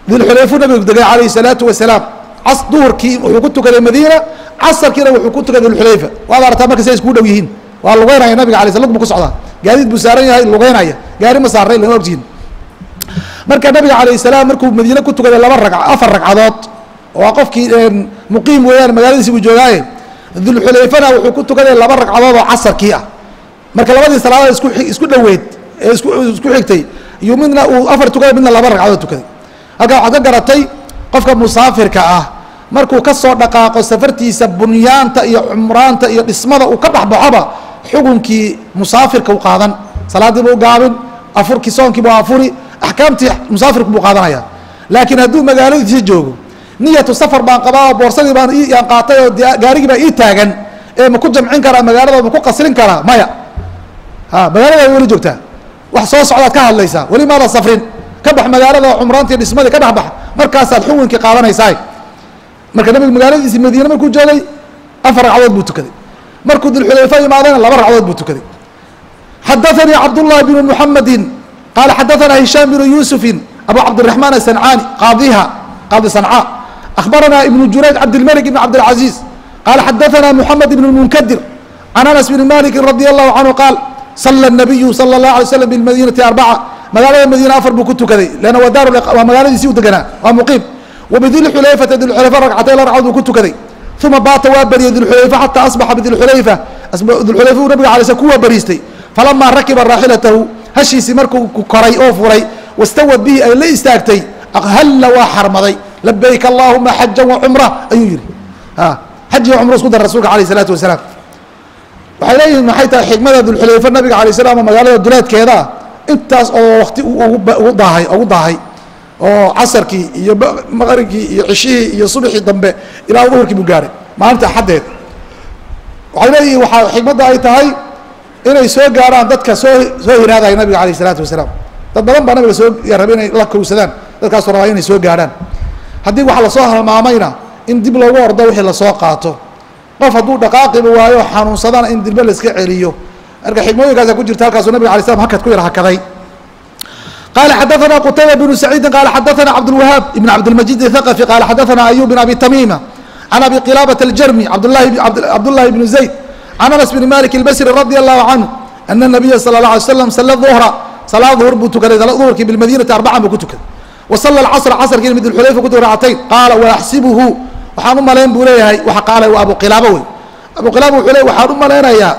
dilxulayfu nabigu degay calayhi salaatu wasalaam. Cas duhurkii wuxuu ku tukaday madiina casarkiina wuxuu ku tukaday dulxulayfa waad aragtaa marka say iskugu dhow yihiin? Waa lugeynaya nabiga alay sl lug bu ku socdaa. Gaadiid buu saaran yahay lugeynaya. Gaari ma saarnay lama ogtihin marka nabiga calayh salaam markuu madiine ku tukaday laba rag afar ragcadood waa qofkii muqiim weeyaan magaaladiisi buu joogaaye dulxulayfana wuxuu ku tukaday laba ragcadood oo casarkii ah. Marka labadii salaadood isku isku dhoweyd ee isku xigtay iyo midna uu afar tukaday midna laba ragcadood tukaday. Halkaa waxaad ka garatay qofka musaafirka ah. Markuu ka soo dhaqaaqo safartiisa bunyaanta iyo cumraanta iyo dhismada uu ka dhexbaxoba xukunkii musaafirka u qaadan. Salaadii buu gaabin afurkii soonkii buu afuri axkaamtii musaafirku buu qaadanaya. Laakiin hadduu magaaladiisa joogo niyatu safar baan qabaa boorsadii baan qaatay oo gaarigii baa ii taagan ee ma ku jamcin karaa magaalada ma ku qasrin karaa? Maya. Ha magaalada weli joogtaa. Wax soo socdaad ka hadlaysaa. Weli maada safrin. Ka bax magaalada cumraantii dhismadii ka dhexbax markaasaad xukunkii qaadanaysaa marka nabigu magaaladiisi madiine markuu joogay afar ragcadood buu tukaday. Markuu dulxulayfa imaadayna laba ragcadood buu tukaday. Xadaثanii cabdullahi bnu muxamedi qaala xadaanaa hishaam binu yuusufin abu cabdiraxmaan asancani qaadiha qaadi sanca akhbaranaa ibnu jurayj cabdilmalik ibn cabdilcaziiz qaala xadaanaa moxamed ibn munkadir can anas bni malikin radia allahu canhu qaal sala nabiyu sala اllahu alay slam bilmadiinati arbaca magaalada madiina afar buu ku tukaday leanna waa daar waa magaaladiisii u deganaa waa muqiim wabidilxulayfata dilxulayfa ragcatay la ragcad uu ku tukaday uma baata waa bariyay dilxulayfa xataa asbaxa bidilxulayfa dilxulayfa uu nabiga alay sl ku waa bariistay falamaa rakiba raaxilatahu hashiisii markuu koray oo furay wastawad bihi ay la istaagtay halla waa xarmaday labayk allahuma xaja wacumra ayuu yihi xaj iyo cumro isku dara rasulka alayh isalaatu wasalaam. Waxay leeyihiin maxay tahay xikmada dulxulayfa nabiga alay slam oo magaalada duleedkeeda intaas oo wakti ugu daahay ugu daahay oo casarkii iyo maqribkii iyo cishihii iyo subxii dambe ilaa duhurkii buu gaaray maalinta axaddeed waxay leeyihiin waxaa xikmadda ay tahay inay soo gaaraan dadka soo soo hinaadaya nabiga alayh isalaatu wasalaam. Dad badan baa nabiga soo raba inay la kowsadaan dadkaasoo rabaa inay soo gaarhaan haddii waxaa la soo halmaamayna in dib loogu ordo wixii la soo qaato. Qof hadduu dhaqaaqiba waayo xanuunsadana in dilbe la celiyo. Marka xikmooyinkaasa ku jirta halkaasuu nabiga alay slam hakad ku yar hakaday qala xadaana qutayba bnu saciidi qala xadaana cabdاlwahaab ibn cabdilmajid اthaqafi qala xadaana ayub bn abi tamiima can abi qilaabata aljarmi cabdullahi bn zayd can anas bni malik ilbasri radia allahu canhu ana nabiya sala la alay slam salla duhra salaa duhur buu tukaday duhurkii bilmadiinati arbacan buu ku tukaday wa sala alcasra casarkiina midulxulayfa kutuka racatayn qaala waaxsibuhu waxaan u malayn buu leeyahay wa qaala waa abu qilaaba wey abu qilaaba wuxuu leey waxaan u malaynayaa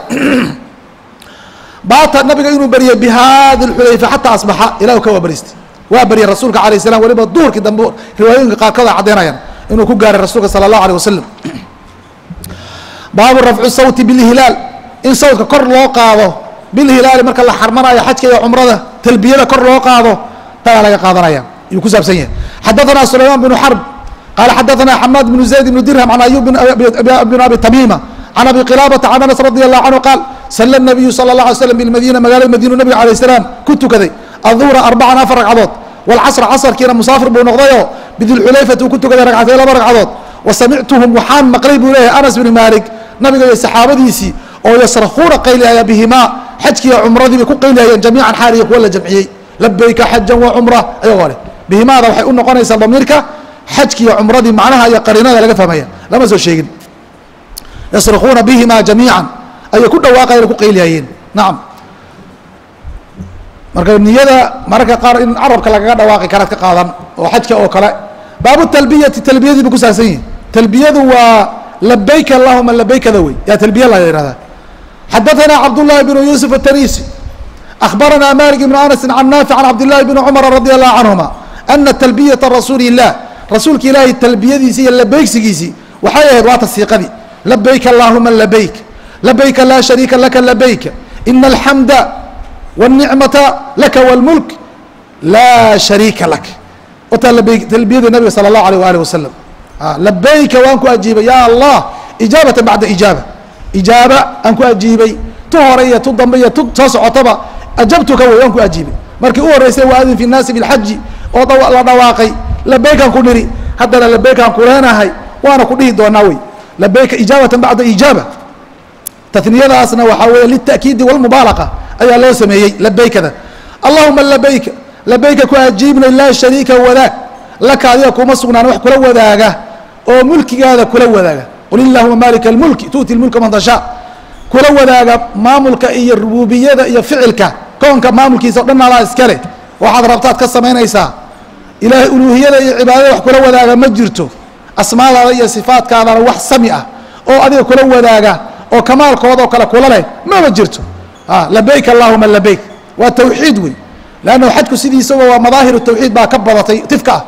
baata nabiga inuu beriyey bihaadi lxulayfa xataa asbaxa ilahu ka waa bariistay waa baryey rasuulka alayh salam weliba duhurkii dambe riwaayooyinka qaarkood a caddeynayan inuu ku gaaray rasuulka sala allahu aleh wasalam baabu rafcu sawti bilhilaal. In sawtka kor loo qaado bilhilaali marka la xarmanayo xajka iyo cumrada talbiyada kor loo qaado tagaa laga qaadanaya. Ayuu ku saabsan yahay. Xadaثana sulaymaan bnu xarb qaala xadaثana xamaad bnu zayd bnu dirham can ayub bn abi tamima can abi qilaabata can anas radi allahu canhu qaal sala nabiyu sala la alay slam bilmadiina magaalada madiinu nabiga alayh salaam ku tukaday aduhra arbacan afar ragcadood walcasra casarkiina musaafir buu noqdayoo bidilxulayfati uu ku tukaday ragcatay laba ragcadood wa samictuhum waxaan maqlay buu leeyahay anas bn maalik nabiga iyo saxaabadiisii oo yasrakuuna qaylihaya bihimaa xajkiiyo cumradii bay ku qaylihayeen jamiican xaaliya kuwa la jamciyey labayka xajan wa cumra ayagoo leh bihimaada waxay u noqonaysaa damiirka xajkiiyo cumradii macnaha iyo qariinada laga fahmaya lama soo sheegin yasrikuuna bihima jamiica ayay ku dhawaaqayan ku qayliyayeen nacam marka niyada mararka qaar in carabka lagaga dhawaaqi karaad ka qaadan oo xajka oo kale baabu talbiyati talbiyadii bu ku saabsan yihi talbiyadu waa labayk allahuma labaykada wey yaa talbiya la yihahdaa xadaثana cabdullahi bnu yuusuf atanisi akhbarana malik ibnu anasi can naafic can cabdillahi bni cumara radi allahu canhuma ana talbiyata rasuuli illah rasuulka ilaahay talbiyadiisi iyo labeygsigiisii waxay ahayd waa tasiiqadii labayk allahuma labayk labayka laa shariika laka labayka ina alxamda wاnicmata laka wاlmulk laa shariika lak wataa talbiyadii nabiga salى اllahu alيh waalih wasalam labayka waan ku ajiibay. Ya allah ijaabata bacda ijaaba. Ijaaba aan ku ajiibay. Tu hore iyo tu dambe iyo tu soo socotaba. Ajabtuka wey waan ku ajiibay. Markii u horeysay waadin fi nnaasi bilxaji oo la dhawaaqay. Labaykaan ku niri haddana labaykaan kuleenahay waana ku dhihi doonaa wey. Labayka ijaabatan bacda ijaaba. Taniyadaasna waxaa weeye lilta'kiidi walmubaalaqa ayaa loo sameeyey labaykada allahuma labayka labayka ku ajiibnay laa shariika wadaag laka adiga kuma sugnaan wax kula wadaaga oo mulkigaada kula wadaaga. Qul illahuma maalika almulki tu'ti lmulka man tashaa. Kula wadaaga maamulka iyo rububiyada iyo ficilka. Koonka maamulkiisa o dhan alaa iskale waxaad rabtaad ka samaynaysaa. Ilaahay uluuhiyada iyo cibaadada wax kula wadaaga ma jirto. Asmaadaada iyo sifaadkaadana wax sami ah. Oo adiga kula wadaaga oo kamaalkoodao kale kula leh mama jirto. Labayk allahuma labayk waa tawxiid wey leanna xajku sidiisaba waa madaahiru tawxiid baa ka badatay tifka ah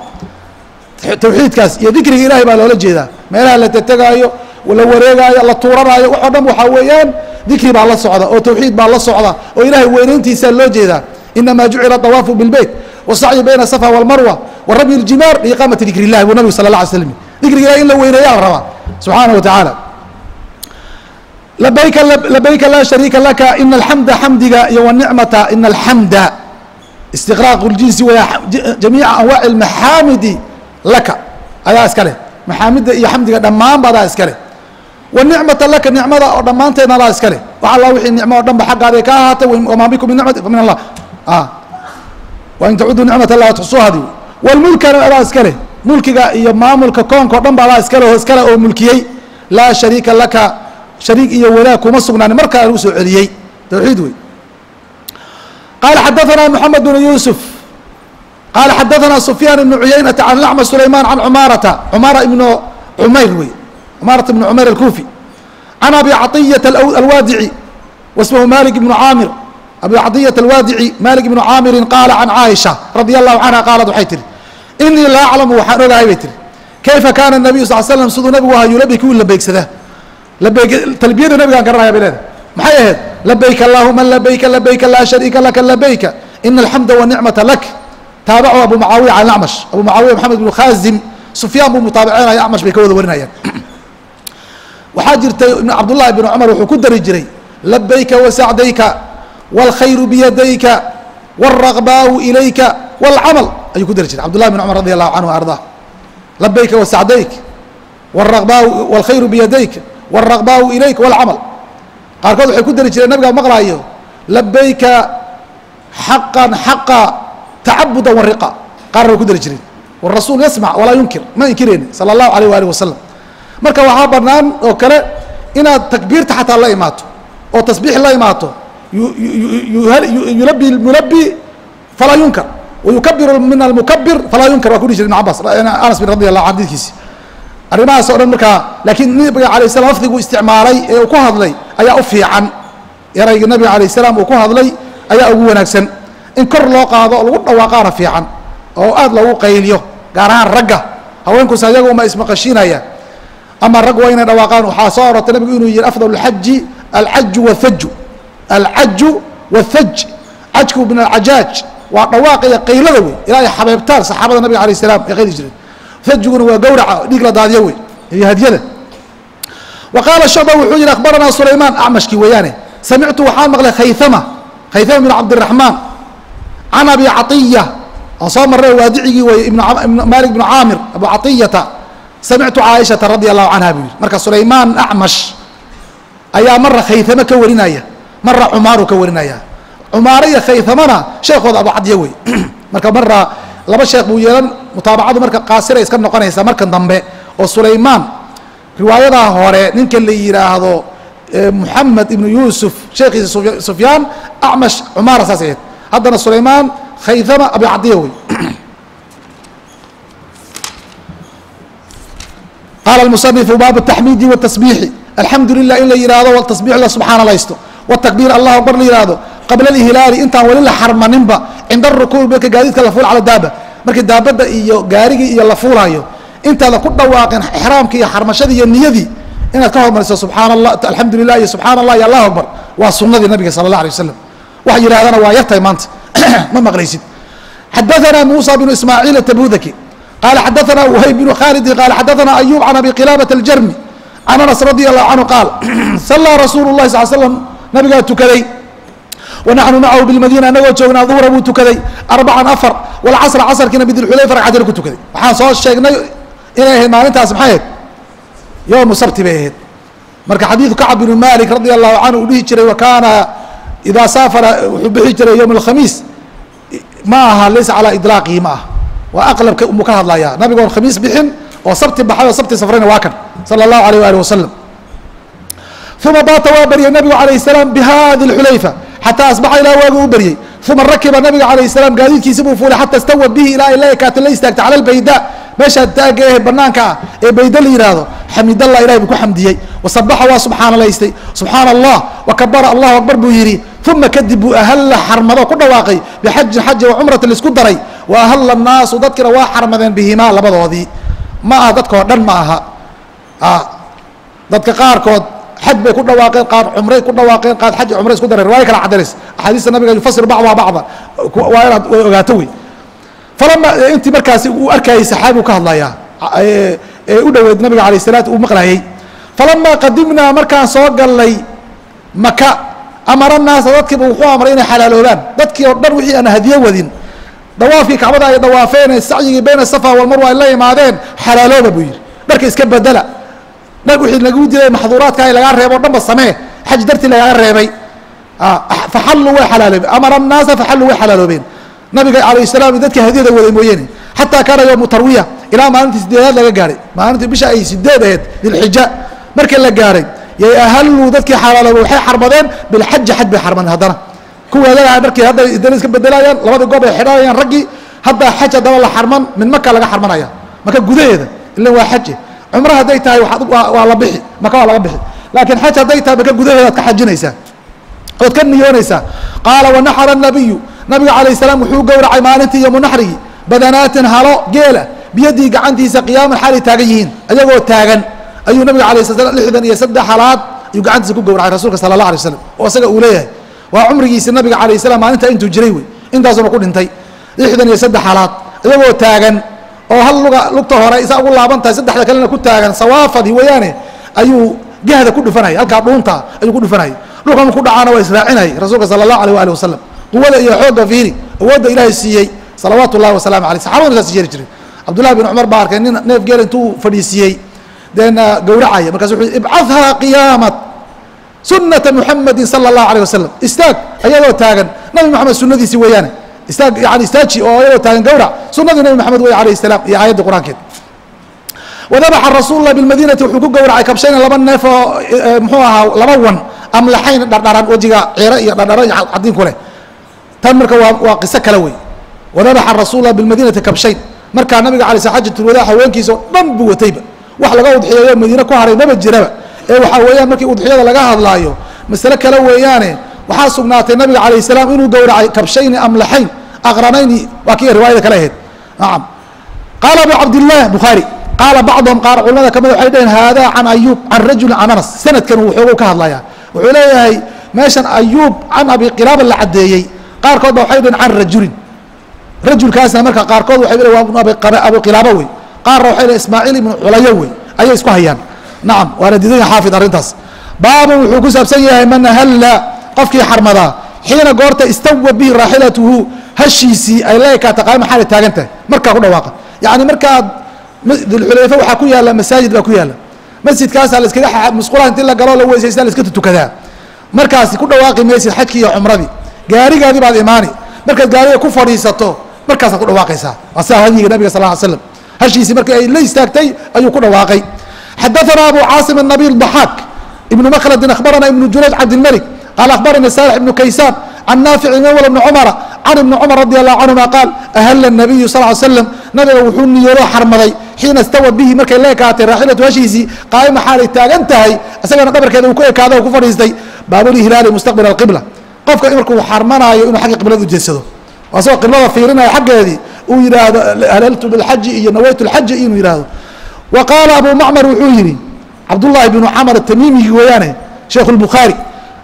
tawxiidkaas iyo dikriga ilahay baa loola jeedaa. Meelaha la tetegaayo la wareegaayo la tuuranaayo waxoo dhan waxaa weeyaan dikri baa la socda oo tawxiid baa la socda oo ilahay weynayntiisaa loo jeedaa. Inama jucila dawaafu bilbeyt wasacyu bayna safa walmarwa wa ljimaar liiqaamati dikr illahi buu nabigu sala la alay slam dikriga ilahi in la weyneeyaa la rabaa. Subxaana wa labayka labayka laa shariika laka ina alxamda xamdiga iyo wanicmata ina alxamda istiqraaq ljinsi waya jamiica anwaaci lmaxaamidi laka. Ayaa iska leh. Maxaamida iyo xamdiga dhammaanba adaa iska leh. Wanicmata laka nicmada oo dhammaanteedna adaa iska leh. Wax alla nicmo oo dhan ba xaggaaday ka ahaatay wamaa min nicmati fa min allah wain tacudu nicmat allah tuxsuuhadi walmulkana adaa iska leh. Mulkiga iyo maamulka koonka o dhan ba iskale oo iskale oo mulkiyey. Laa shariika laka. Shariik iyo wadaag kuma sugnaanin markaa lagu celiyey. Tawxiid wey qaala xadaثana mحamed bn yuusuf qaala xadaanaa sufyaan ibnu cuyaynata an lacma sulaymaan an umaarata umaara ibnu umayr wey umaarat ibnu umayr akufi an abi caiyata alwaadici wasmhu malik ibnu caamir abi caiyata alwaadici malik ibnu caamirin qaala can caaisha radia allahu canha qaalad waxay tihi inii la aclamu waxaan ogahay bay tihi kayfa kaana nabiyu sal slam siduu nabigu ahaa yulabik wuu labeegsadaa labeyg talbiyada nabigaan garanaya bay leedahay maxay ahayd labayk allaahuma labayka labayka laa shariika laka labayka ina alxamda wanicmata lak taabacu abu mucaawiya can acmash abu mucaawiya maxamed bnu khazim sufyaan buu mutaabicinaya acmash bay ka wada warinayaan waxaa jirtay ibn cabdullahi bn cumar wuxuu ku dari jiray labayka wasacdayka wاlkhayru biyadayka wاlraqbaau ilayka wاlcamal ayuu ku dari jiray cabdullahi bn cumar radi allahu canhu ardaa labayka wasacdayk wاlraqbaau wاlkhayru biyadayka wاlraqbaau ilayka wاlcamal qaarkood waxay ku dari jireen nabigaa maqlaayo labayka xaqan xaqa tacabuda wariqa qaarna way ku dari jireen warasuul yasmac walaa yunkir. Ma inkireyni sala allahu alayh waalih wasalam marka waxaa banaan oo kale inaad takbiirta xataa la imaato oo tasbiix la imaato yulabi mulabi falaa yunkar. Wayukabiru min almukabir falaa yunkar waa ku dhihi jire ibn cabas anas bin radi allah xadiidkiisi. Arrimahaas o dhan markaa laakiin nabiga alay slam lafdigu isticmaalay ee uu ku hadlay ayaa u fiican. Erayga nabiga alayh salaam uu ku hadlay ayaa ugu wanaagsan in kor loo qaado lagu dhawaaqaana fiican oo aada loogu qayliyo gaar ahaan ragga. Haweenkusa ayaga uma ismaqashiinaya. Ama rag waa inay dhawaaqaan waxaa soo orortay nabigu inuu yihi afdal aji alcaju wahaju alcaju wahaj cajku min alcajaaj waa dhawaaqiya qaylada wey ilaa ay xabeebtaan saxaabada nabiga alay salaam ay qayli jireen. Hajiguna waa gawraca dhiig la daadiyo wey iyo hadyada. Wa qaala shacba wuxuu yihi akhbaranaa sulaymaan acmashkii weeyaane samictu waxaan maqlay khayama khayama bin cabdiraxmaan can abi caiya aan soo marray waadicigii weeye malik bnu caamir abu caiyata samictu caaishata radia allahu canha buu yihi marka sulaymaan acmash ayaa mara khaythame ka warinaya mara cumaaru ka warinaya. Cumaaro iyo khaythamana sheekooda abu cadya wey marka mara laba sheekh buu yeelan mutaabacadu marka qaasiray iska noqonaysaa markan dambe oo sulaymaan riwaayadaa hore ninka la yidhaahdo moxamed ibnu yuusuf sheekhiisa sufyaan acmash cumaara saas ahayd haddana sulaymaan khaythama abi cadiya wey qaala almusanifu baabu taxmiidi watasbiixi alxamdu lilah in la yihahdo tasbix la subxaana laysto wtakbiir allahu akbar la yihahdo qabla alhilaali intaan weli la xarmaninba cinda arukuubi marka gaadiidka la fuul cala daaba. Markii daabadda iyo gaarigii iyo la fuulaayo intaada ku dhawaaqin exraamkii iyo xarmashadii iyo niyadii inaad ka hormariso subxaan allah alxamdu lilah iyo subxaana allah iyo allahu akbar. Waa sunadii nabiga sala allah alay wasalam waxa yidhahdana waa yartahay maanta. Ma maqlaysid. Xadaanaa muusa bnu ismaaciil atabudaki qaala xadaanaa whayb bnu khaalidin qaala xadaanaa ayuub can abi qilaabata aljarmi can anas radi allahu canhu qaal sallaa rasuulu lahi sal slam nabigaa tukaday. Wanaxnu macahu bilmadiina anagoo joognaa duhra buu tukaday. Arbacan afar walcasra casarkiina bidilxulayfa ragcadina ku tukaday. Waxaan soo sheegnay inay ahayd maalintaas maxay ahayd? Yowmu sabti bay ahayd. Marka xadiidu kacab binu malik radi allahu canhu uu dhihi jiray wakaana idaa saafara wuxuu bixi jiray yowm alkhamiis ma aha laysa calaa idlaaqihi ma ah waa aqlabka umuu ka hadlayaa nabigoon khamiis bixin oo sabti baxay oo sabti safrayna waa kan sala allahu alayh waali wasalam uma baata waa baryay nabigu alayh salaam bihadi xulayfa xataa asbaxa ilaa waagu u baryey uma rakiba nabiga alayh salaam gaadiidkiisi buu fuulay xata stawad bihi ilaa ila ekaata la istaagta cala lbayda meeshaa taaga eh banaanka ah ee bayda la yihahdo xamidallah ilahi buu ku xamdiyey wasabaxa waa subxaanalaystay subxaana allah wakabara allahu akbar buu yidhi uma kadib buu ahalla xarmado ku dhawaaqay bixajin xaji wa cumrata la isku daray. Wa ahalla annaasu dadkina waa xarmadeen bihimaa labadoodii. Ma aha dadka oo dhan ma aha. Dadka qaarkood xaj bay ku dhawaaqeen qaar cumray ku dhawaaqeen qaar xaj cumray isku dareen riwaayo kala cadanays axaadiista nabiga yufasir bacduha bacda. Waa inaad ogaato wey. Falama intii markaasi uu arkayay saxaabi u ka hadlayaa ee u dhoweed nabiga alayh salaatu uu maqlayay. Falamaa qadimnaa markaan soo galnay maka amara naasa dadkiiba wuxuu amray inay xalaaloobaan. Dadkii oo dhan wixii aan hadiyo wadin. Dawaafkii kacbada ay dawaafeen sacyigii bayna safa walmarwa ay la imaadeen xalaalooba buu yidhi. Dharka iska bedela dhar wixii lagu diiday maxduuraadka lagaa reebo o dhan ba samee. Xaj dartii lagaga reebay. Faxalluu way xalaaloobeen. Amara annaasa faxalluu way xalaaloobeen. Nabiga alayh salaam dadka hadiyada waday mooyeene. Xataa kaana yowmu tarwiya ilaa maalintii sideedaad laga gaaray. Maalintii bisha ay sideed ahayd dilxija markii la gaaray yay ahalluu dadkii xalaaloobay waxay xarmadeen bilxaji xaj bay xarmadeen haddana. Kuwaadagaa dharkii hadda dana iska bedelayaan labadii goob ay xidhanayaan raggii haddaa xaj haddaba la xarman min maka laga xarmanaya. Maka gudaheeda ilan waa xaje cumro hadday tahay waa la bixi. Maka waa laga bixi. Laakiin xaj hadday tahay maka gudaheeda ad ka xajinaysaa. Ood ka niyoonaysaa. Qaala wanaxara nabiyu nabiga calayh salaam wuxuu gowracay maalintii yomu naxrigii badanaatin halo geela. Biyadii gacantiisa qiyaaman xaalay taagan yihiin ayagoo taagan ayuu nabiga alay sl lixdan iyo saddex halaad ayuu gacantiisa ku gowracay rasuulka sala allah alay waslam oo isaga uu leeyahay. Waa cumrigiisi nabiga calayh salam maalintaa intuu jiray wey intaasuna ku dhintay. Lixdan iyo saddex halaad ayagoo taagan oo hal luga lugta hore isaa ugu laaban tahay saddexda kalena ku taagan sawaafadi weeyaane ayuu gahda ku dhufanayay halkaa dhuunta ayuu ku dhufanayay. Dhulkan ku dhacaana waa israacinayay rasuulka sala allah alayh waali wasalam quwada iyo xoogga fiiri awoodda ilaahay siiyey salawaatu ullahi wasalamu aleyh saxabaduna saas yeeli jiray cabdullahi bin cumar baa arkay nin neef geel intuu fadhiisiiyey deena gowracaya markaas wuxuu ibcadhaa qiyaamat sunata muxamedin sala allahu alayh wasalam istaag ayadoo taagan nabi moxamed sunadiisi weeyaane. Istaag yani istaaji oo ayadoo taagan gowrac sunadii nabi moxamed wey alayh salaam iyo aayaddii qur'aankeed. Wadabaxa rasuul lah bilmadinati wuxuu ku gowracay kabshayna laba neef oo muxuu ahaa laba wan amlaxayn dhardharan wejiga ciiro iyo dhardharan iyo cadiin ku tan marka waa waa qiso kale wey wadabaxa rasuul lah bilmadinati kabshayn. Markaa nabiga alay sl xajatulwadaa haweenkiisa oo dhan buu watayba wax laga udxiyeeyo madiine ku haray maba jiraba. Ee waxaa weeyaan markii udxiyada laga hadlaayo masale kale weeyaane waxaa sugnaatay nabiga calayh salaam inuu gowracay kabshayni amlaxayn aqranayni waa kii riwaayada kale ahayd. Nacam qaala abu cabdillaah bukhaari qaala bacduhum qaar culamada ka mid waxay dhaheen haadaa can ayuub can rajulin can anas. Sanadkan uu waxoogu ka hadlayaa. Wuxuu leeyahay meeshan ayuub can abi qilaaba la caddeeyey. Qaarkood ba waxay dhaheen can rajulin. Rajulkaasna marka qaarkood waxay leeyihiin waa abi qilaaba wey qaarna waxay leeyihiin ismaaciil ibnu culayo wey ayay isku hayaan. Nacam waana diidan yahay xaafid arrintaas. Baabun wuxuu ku saabsan yahay man halla qofkii xarmadaa xiina goorta istawa bihi raaxilatuhu hashiisii ay la ekaata qaama xaalay taagan tahay? Markaa ku dhawaaqa. Yacni markaad dulxulayfa waxaa ku yaalla masaajid baa ku yaalla. Masjidkaasaa la iskaga musqulaha intii la galoo la weysaysta la iska tukadaa markaasi ku dhawaaqi maysid xajkii iyo cumradii. Gaarigaadii baad imaani. Markaad gaariga ku fadhiisato markaasaad ku dhawaaqaysaa. Waa sidaa hadyiga nabiga sal ly slam hashiisii markii ay la istaagtay ayuu ku dhawaaqay xadaثna abu caasim الnabiy ضaxaak ibn mkldin akhbarana ibn jurayj cabdilmلك qaal akhbarani salح ibn kaysaan can naafici mawla bni cumara can ibni cumar radi allahu canhuma qaal ahalla الnabiyu sal ly slam nabiga wuxuu niyoodoo xarmaday xiina istawad bihi markay la ekaatay raaxilatu hashiisii qaa'ima xaalay taagan tahay isagana dhabarkeeda uu ku ekaada ku fadhiistay baabulhilaali mustaqbil alqibla qofka markuu xarmanaayo inuu xagga qiblada ujeedsado asagoo qiblada fiirinaya xaggeedii uu yidhaahdo ahlaltu bilxaji iyo nawaytu lxaji inuu yidhaahdo wa qaala abu macmar wuxuu yidhi cabdullahi bnu camar atamimigi weeyaane sheikh اlbukhaari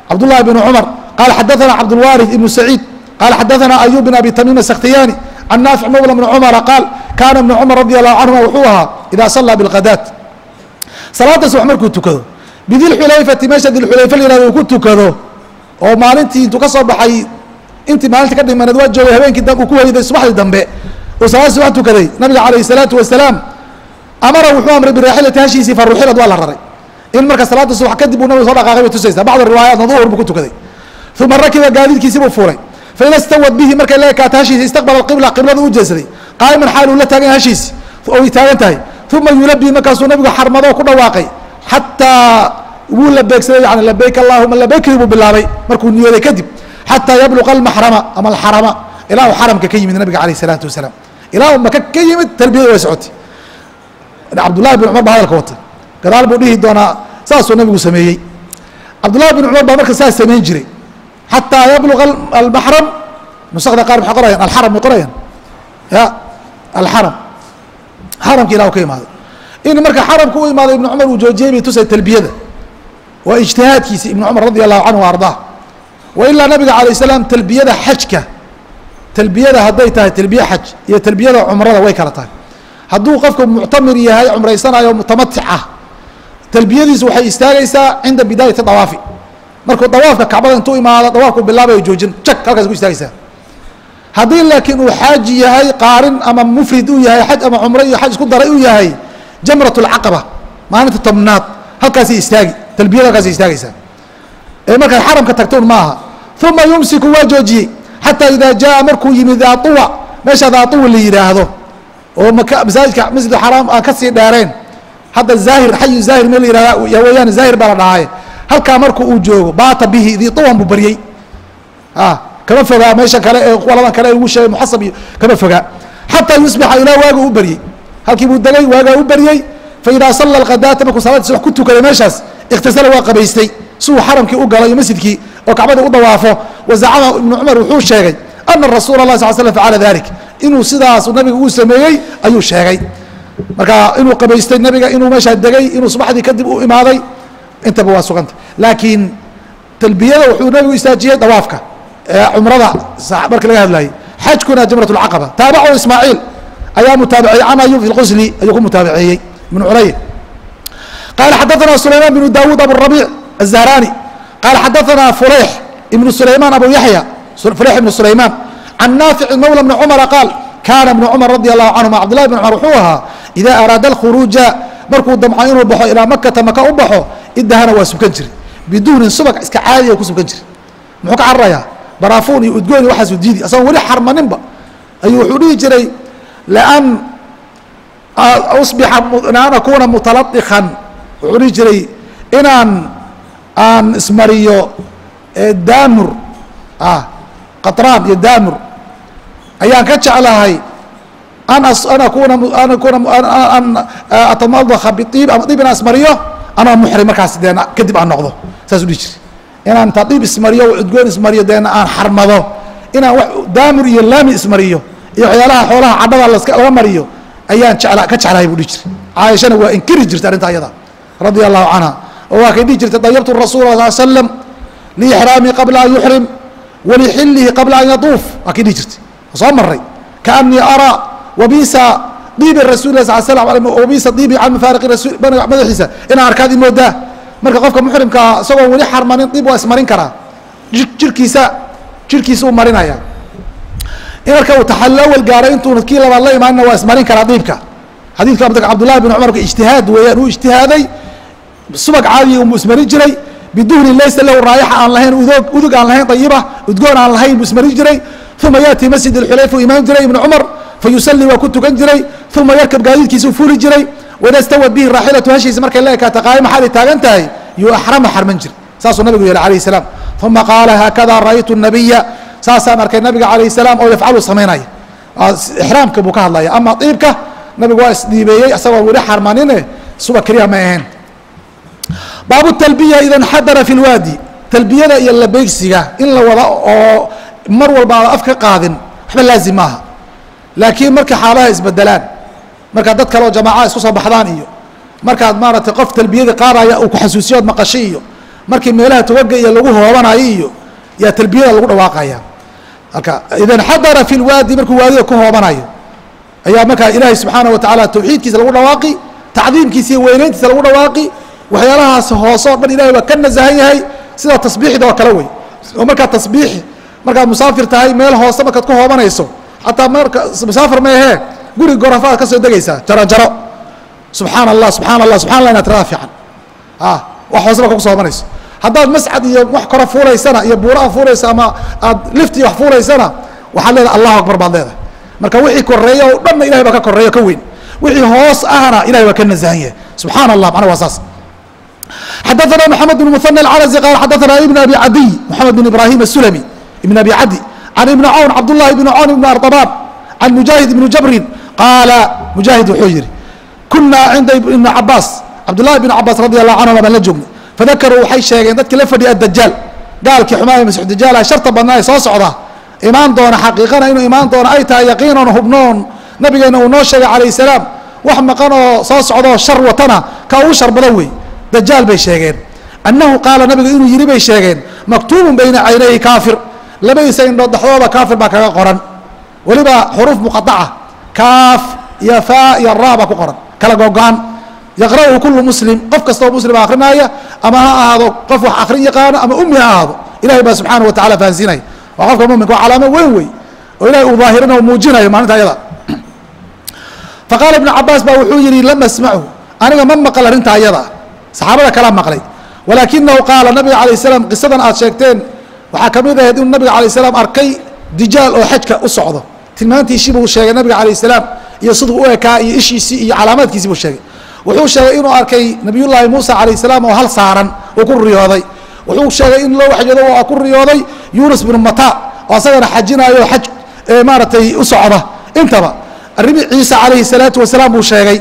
cabdullahi bnu cumar qaala xadaثana cabdulwaarith ibnu saciid qaala xadaثana ayub bin abi tamim asakhtiyaani can naafic mawla bni cumara qaal kaana ibnu cumar radi allahu canhuma wuxuu ahaa idaa sallaa bilghadaat salaada subax markuu tukado bidilxulayfati meesha dilxulayfa la yihahdo uu ku tukado oo maalintii intuu ka soo baxay intii maalintii ka dhimaneed waa joogay habeenkii uu ku hoyday subaxdii dambe salaad subax tukaday nabiga calayh الsalaatu wasalaam amara wuxuu amray biraaxilati hashiisii faruxilad waa la raray in marka salaada subax kadib uu nabiga soo dhaqaaqay bay tusaysaa bacd riwaayaatna duhur buu ku tukaday uma rakiba gaadiidkiisii buu fuulay faida stawad bihi markay la ekaato hashiisi istaqbala qibla qiblada u jeesaday qaa'iman xaal uu la taagan hashiisi oy taagan tahay uma yulabii markaasuu nabigu xarmadoo ku dhawaaqay xataa wuu la beegsaday yani labayk allahuma labaykii buu bilaabay markuu niyooday kadib xataa yabluqa almaxrama ama alxarama ilaa uu xaramka ka yimid nabiga calayh isalaatu wasalaam ilaa maka ka yimid talbiyada way socotay. Cabdullahi bin cumar baa hadalka wata gadaal buu dhihi doonaa saasuu nabigu sameeyey. Cabdullahi bin cumar baa marka saas samayn jiray. Xataa yabluqa almaxram nusakda qaar maxay qorayaan alxaram may qorayaan. Ya alxaram xaramka ilah u ka imaaday. In marka xaramka u imaaday ibnu cumar uu joojiyey bay tusay talbiyada. Waa ijtihaadkiisi ibnu cumar radi allahu canhu ardaa. Wa ilaa nabiga calayh salaam talbiyada xajka talbiyada hadday tahay talbiye xaj iyo talbiyada cumrada way kala tahay. Hadduu qofku muctamir yahay cumraysanayo mutamatic ah talbiyadiisu waxay istaagaysaa cinda bidaayati dawaafi. Markuu dawaafka kacbada intuu imaado dawaafku bilaabayo joojin jak halkaas ku istaagaysaa. Haddii laakiin uu xaaji yahay qaarin ama mufrid uu yahay xaj ama cumro iyo xaj isku daray uu yahay jamrat maalinta tobnaad halkaasay istaagi talbiyada halkaasay istaagaysaa. Ee markaad xaramka tagtoon maaha uma yumsiku waa joojiyey xataa idaa jaa markuu yimid daatuwa meesha daatuwa la yidhaahdo oo masaajidka masjid xaraam aan ka sii dheereen hadda zaahir xayu zaahir meel la yihahda ya weeyaan zaahir baa la dhahaye halkaa marku uu joogo baata bihi diuwan buu baryey kama fogaa meesha kale ee qoladan kale ugu sheegay muxasab iyo kama fogaa xataa yusbixa ilaa waaga u baryey halkii buu degay waagaa u baryey faidaa salla alkhadaata markuu salaadii subax ku tukaday meeshaas ikhtisala waa qabaystay. Si uu xaramkii u galo iyo masjidkii oo kacbada u dawaafo wa zacama ibnu cumar wuxuu sheegay ana rasuula lah sal slam facala dalik inuu sidaas nabiga uu sameeyey ayuu sheegay. Marka inuu qabaystay nabiga inuu meeshaa degay inuu subaxdii kadib u imaaday intaba waa suganta laakiin talbiyada wuxuu nabigu istaajiyey dawaafka ee cumrada marka laga hadlayay xajkuna jamrat اlcaqaba taabacu ismaaciil ayaa mutaabiceyey can ayub fi ayuu ku mutaabiceeyey ibnu culay qaala xadaana sulaymaan bnu daawuud abu rabiic azahrani qaala xadaثana fuleyx ibnu sulayman abu yaxya fuleyx ibnu sulayman can naafici mawla bni cumara qaal kaana ibnu cumar radi allahu canhuma cabdullahi bn cumar wuxuu ahaa idaa araada alkhuruuja markuu damco inuu baxo ilaa makata maka u baxo idahana waa subkan jiray biduhnin subag iska caadiya ku subkan jiray muxuu ka cararayaa baraafuun iyo udgoon iyo waxaasuu diidi asagoon weli xarmaninba ayuu wuxuu dhihi jiray lan usbixa an akuuna mutalaikan wuxuu dhihi jiray inaan aan ismariyo daamur qatraan iyo daamur ayaan ka jeclahay an an akuna an akuna an atamadaka biib ama diib inaan ismariyo anoo muxrim markaas deena kadib aan noqdo. Saasuu dhihi jiray. Inaan intaa diib ismariyo udgoon ismariyo deena aan xarmado. Inaan w daamur iyo laami ismariyo iyo waxyaalaha xoolaha cadhada laga mariyo ayaan jecla ka jeclahay buu dhihi jiray. Caaishana waa inkiri jirtay arrinta ayada radia allahu canha oo dhihi jirtay dayabtu rasuula sal slam liixraamii qabla an yuxrim walixilihi qabla an yatuuf. Waa kay dhihi jirtay. Soo maray kaanii araa wabisa diibi rasul lah sal slam wabisa diibi can mafaariqi rasul madaxiisa. Inaan arkaad imoodaa marka qofka muxrimkaa isagoo weli xarmanin diib waa ismarin karaa. Jirkiisa jirkiisa u marinaya in marka uu taxalawal gaaray intuuna kii labaad la imaanina waa ismarin karaa diibka. Xadiidka cabdullahi bin cumar ijtihaad weeyaan uu ijtihaaday subag caadiya umuu ismarin jiray biduhnin laysa lahu raayaxa aan lahayn udog udug aan lahayn ayiba udgoon aan lahayn buu ismarin jiray. Uma yaati masjid اxulayf u imaan jiray ibn cumar fayusalii waa ku tukan jiray. Uma yarkab gaadiidkiisuu fuli jiray. Wida stawad bihi raaxilatu hashiisa markay la ekaata qaayima xaali taagan tahay yuu axrama xarman jir saasuu nabigu yihi alayh salaam. Uma qaala haakada ra'aytu nabiya saasaan arkay nabiga alayh salaam oo yafcalu samaynaya ixraamka buu ka hadlaya. Ama diibka nabigu waa isdhiibeeyey isagoon weli xarmanine suba keliya may ahayn baabu talbiya ida nxadara fi lwaadi talbiyada iyo labeysiga in la wada oo mar walba aada af ka qaadin waxba laazim maaha. Laakiin markay xaalaha isbedelaan markaad dad kale oo jamaaca isku soo baxdaan iyo markaad maaragtay qof talbiyada qaadaya uu ku xasuusiyo od maqashay iyo markii meelaha togaga iyo lagu hoobanayo iyo yaa talbiyada lagu dhawaaqaya. Marka ida nxadara fi lwaadi markuu waadiga ku hoobanayo ayaa markaa ilaahay subxaanaه watacaala tawxiidkiisa lagu dhawaaqi tacdiimkiisa iyo weyneyntiisa lagu dhawaaqi waxyaalahaas hoose dhan ilahay waa ka nasahan yahay sida tasbiixda oo kale wey. Oo markaad tasbiix markaad musaafir tahay meel hoose markaad ku hoobanayso xataa marka musaafir ma ahee guri gorafaad ka soo degaysaa jaro jaro subxaana allah subxaana allah subxana allah inaad tirada fiican. A wax hoose marka ku soo hoobanayso haddaad mascad iyo wax kora fuulaysana iyo buuraha fuulaysa ama aad lift iyo wax fuulaysana waxaad leedahay allahu akbar baad leedahay. Marka wixii koreeya oo dhanna ilahay baa ka koreeya ka weyn. Wixii hoos ahna ilahay waa ka nasahan yahay. Subxaana allah macna waa saas xadaana mxamed bn muhana acalazi qaal xadaana ibn abi cadiy moxamed bn ibrahim asulami ibn abi cadi can ibni cawn cabdullahi ibni cawn ibn ardabaab can mujaahid ibni jabrin qaala mujaahid wuxuu yihi kunaa cinda ibni cabaas cabdullahi ibn cabaas radi allahu canhuma baan la joognay fadakaruu waxay sheegeen dadki la fadhiya dajaal gaalkii xumaaya masux dajaala sharta badnaa ee soo socda imaan doona xaqiiqana inuu imaan doono ay tahay yaqiinan hubnoon nabigeenna uu noo sheegay calayh salaam wax maqan oo soo socdaoo shar watana ka ugu shar badan weeye dajaal bay sheegeen. Annahu qaala nabigu inuu yidhi bay sheegeen maktuubun bayna caynayhi kaafir. Labadiisa indhood dhexdooda kaafir baa kaga qoran. Weliba xuruuf muqaaca kaaf iyo faa iyo raa baa ku qoran. Kala gogo-an. Yaqra'uhu kulu muslim. Qof kastoo muslima akrinaaya ama ha ahaado. Qof wax akrin yaqaano ama ummi ha ahaado. Ilahay baa subxaana wa tacala fahansiinaya waa qofka muminka waa calaamo weyn wey. Oo ilahay uu daahirina o muujinayo maalinta ayada. Faqaala ibnu cabaas baa wuxuu yihi lam asmachu aniga ma maqal arrinta ayada saxaabada kalaa maqlay. Walaakinahu qaala nabiga alay salaam qisadan aad sheegteen waxaa ka mid ahayd inuu nabiga alay salaam arkay dijaal oo xajka u socdo. Tilmaantiisii buu sheegay nabiga alayh salaam iyo siduu u ekaa iyo ishiisii iyo calaamaadkiisii buu sheegay. Wuxuu sheegay inuu arkay nabiyullaahi muusa calayh salaam oo hal saaran uu ku riyooday. Wuxuu sheegay in loo waxyoodo oo ku riyooday yunus binu mata oo asagana xajinaayo xaj maaragtay u socda. Intaba arrimi ciise calayhi salaatu wasalaam buu sheegay.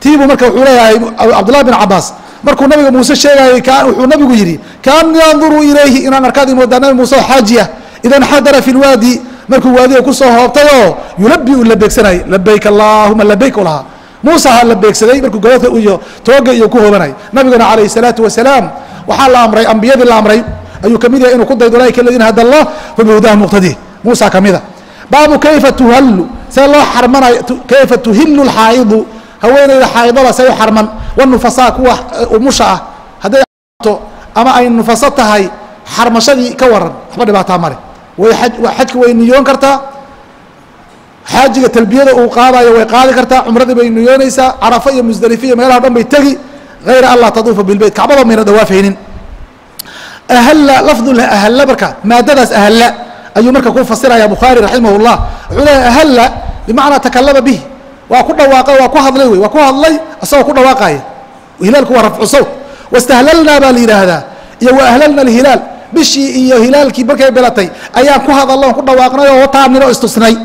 Tiibuu marka wuxuu leeyahay cabdullahi bin cabaas markuu nabiga muuse sheegayay wuxuu nabigu yidhi kaanii anduru ilayhi inaan arkaad imoodaa nabi muuse oo xaajiya? Ida nxadara fi lwaadi markuu waadiga ku soo hoobtay oo yulabi uu labeegsanayay labayk allahuma labayk u lahaa muuse ha la beegsaday markuu godadka iyo tooga iyo ku hoobanay. Nabigana calayhi salaatu wasalaam waxaa la amray ambiyadii la amray ayuu ka mid yahay inuu ku daydo ulaika aladiina hada allah fabihudaha muqtadi. Muusa kamida baabu kayfa tuhallu see loo xarmanayo kayfa tuhilu lxaa'idu haweeneyda xaaidada say u xarman wanufasaa kuwa umusha ah. Hadday ama ay nufaso tahay xarmashadii ka waran. Waxba dhibaataa male way xajka way niyoon kartaa. Xaajiga talbiyada uu qaadayo way qaadi kartaa. Cumradii bay niyoonaysaa carafa iyo musdalife iyo meelaha dhan bay tegi. Hayra an laa taduufa bilbeyt kacbada mayna dawaafaynin ahalla lafdu ahalla marka maadadaas ahalla. Ayuu marka ku fasiraya bukhaari raximah wuxuu leeyahy ahalla bimacnaa takalama bih waa ku dhawaaqay waa ku hadlay wey waa ku hadlay isagoo ku dhawaaqaya hilaalku waa rafcu sawt wastahlalnaa baa la yidhaahdaa iyo wa ahlalna alhilaal bishii iyo hilaalkii markay belatay ayaan ku hadallo on ku dhawaaqnay oo taanino istusnay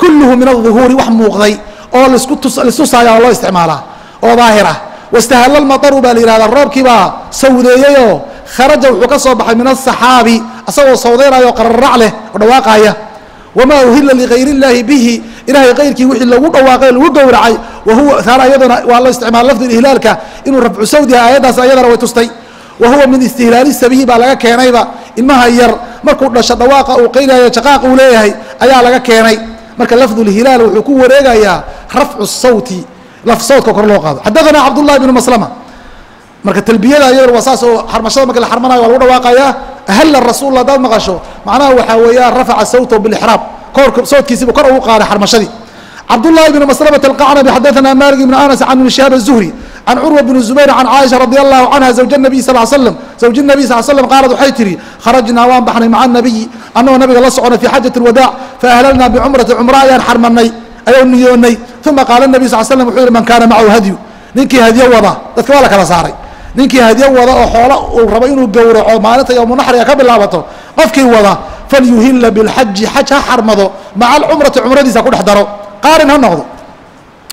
kulluhu min aلظuhuuri wax muuqday oo lasku tus listusaaya oo loo isticmaalaa oo daahir ah wastahalla lmataru baa la yihahdaa roobkii baa sawdeeyeyoo kharaja wuxuu ka soo baxay min aلصaxaabi asagoo sawdeynayo o qararac leh oo dhawaaqaya wamaa uhila ligayr اllaahi bihi ilahay kayrkii wixii lagu dhawaaqay lagu gowracay wahuwa taana iyaduna waa loo isticmaala lafdi ihlaalka inuu rafcu sawdiha aayaddaas ayadana way tustay wa huwa min istihlaali sabihi baa laga keenayba ilmaha yar markuu dhasho dhawaaqa uu qaynayo jaqaaq uu leeyahay ayaa laga keenay marka lafdu lhilaal wuxuu ku wareegayaa rafcu sawti laf sawtka kor loo qaado xadaثana cabdullahi bnu maslama marka talbiyada ayaduna waa saas oo xarmashada marka la xarmanayo waa lagu dhawaaqayaa. Ahalla rasuul hadaad maqasho. Macnaha waxaa weeyaan rafaca sawtahu bilixraab. Kor sawdkiisiiba kor ugu qaaday xarmashadii cabdullahi ibn maslamata alqacnabi xadaana malik ibn anas can ibn shihaab azuhri can curwa bn zubayr can caaisha radi allahu canha zawja nabiy sal slm zawja nabiy sal slam qaalad waxay tihi kharajnaa waan baxnay maca anabiyi annagoo nabiga la socona fii xaajati alwadaac faahlalnaa bicumrati cumro ayaan xarmanay ayaan niyoonay uma qaala nabiy sal slam wuxuu yihi man kaana macahu hadyu. Ninkii hadyo wada dadka waa la kala saaray ninkii hadyo wada oo xoola uu rabo inuu gowraco maalinta yowmunaxriga ka bilaabato qofkii wada falyuhila bilxaji xaj ha xarmado maca alcumrati cumradiisa ku dhex daro qaarin ha noqdo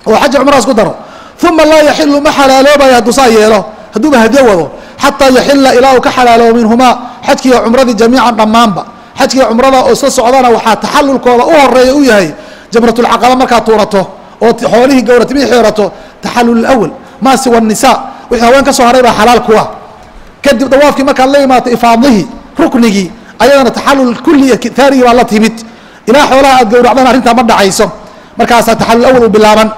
oo xaji cumradas ku daro. Uma laa yaxilu ma xalaaloobayo hadduu saa yeelo hadduuba hadyo wado xataa yaxila ilaa uu ka xalaaloobo minhumaa xajkiiyo cumradii jamiican dhammaanba xajkiiyo cumrada oo isla socdana waxaa taxalulkooda u horreeya u yahay jamratulcaqaba markaad tuurato oo xoolihii gowratimi xeerato taxalul awal maa siwa nisa wixii haween ka soo haray baa xalaal kuwa kadib dawaafkii markaad la imaato ifaadihii ruknigii ayadana taxalul kulli taarigi baa la timid. Ilaa xoolaha aad gowracdaan arrintaa ma dhacayso. Markaasaa taxalul awal u bilaaban.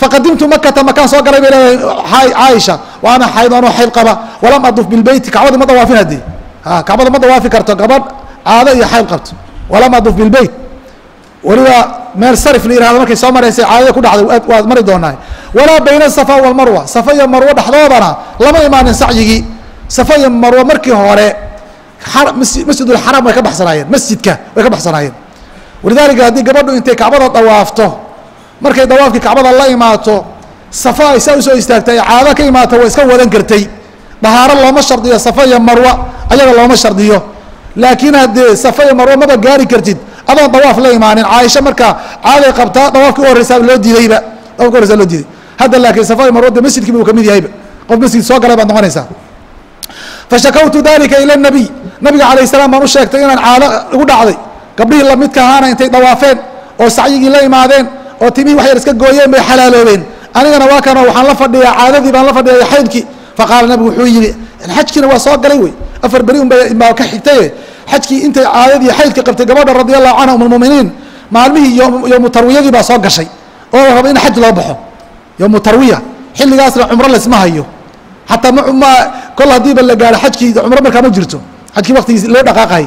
Faqadimtu makata makaan soo galay bay leedahay caaisha wa ana xayd anoo xayd qaba. Walam aduf bilbeyti kacbadii ma dawaafin haddii. Kacbada ma dawaafi karto gabadh caado iyo xayd qabto. Walam aduf bilbeyt weliba meel sarif la yihahdo markay soo maraysay caadada ku dhacday waad mari doonaa walaa bayna safa walmarwa safa iyo marwo dhexdoodana lama imaanin sacyigii. Safa iyo marwo markii hore masjidulxaram way ka baxsanaayeen. Masjidka way ka baxsanaayeen. Walidaalika haddii gabadhu intay kacbada dawaafto markay dawaafkii kacbada la imaato safa ay saa u soo istaagtay ay caado ka imaato way iska wadan kartay. Dahaaro looma shardiyo safa iyo marwa ayaga looma shardiyo. Laakiin haddee safa iyo marwa maba gaari kartid adoon dawaaf la imaanin. Caaisha markaa caaday qabtaa dawaafkii u horreysaa loo diidayba. Dawaafki horreysaa loo diiday. Hadda laakiin safa iyo marwa de masjidkiiba uu ka mid yahayba qof masjid soo galay baad noqonaysaa fashakawtu dalika ila nabiy. Nabiga calayh salaam baan u sheegtay inaan caado igu dhacday. Gabdhihii lamidka ahaana intay dawaafeen oo sacyigii la imaadeen oo timihii wax yar iska gooyeen bay xalaaloobeen. Anigana waa kanoo waxaan la fadhiyaa caadadii baan la fadhiya xaydkii faqaala nabigu wuxuu yidhi xajkiina waa soo galay wey. Afar beri un baa ka xigtaye xajkii intay caadadii xaydka qabtay gabadha radi allahu canha um lmuminiin maalmihii yowmu tarwiyadii baa soo gashay oo la rabo in xaj loo baxo. Yowmu tarwiya xilligaasna cumro laysma hayo. Xataa m kol haddiiba la gaaro xajkii cumro markaa ma jirto. Xajkii waktigiis loo dhaqaaqay.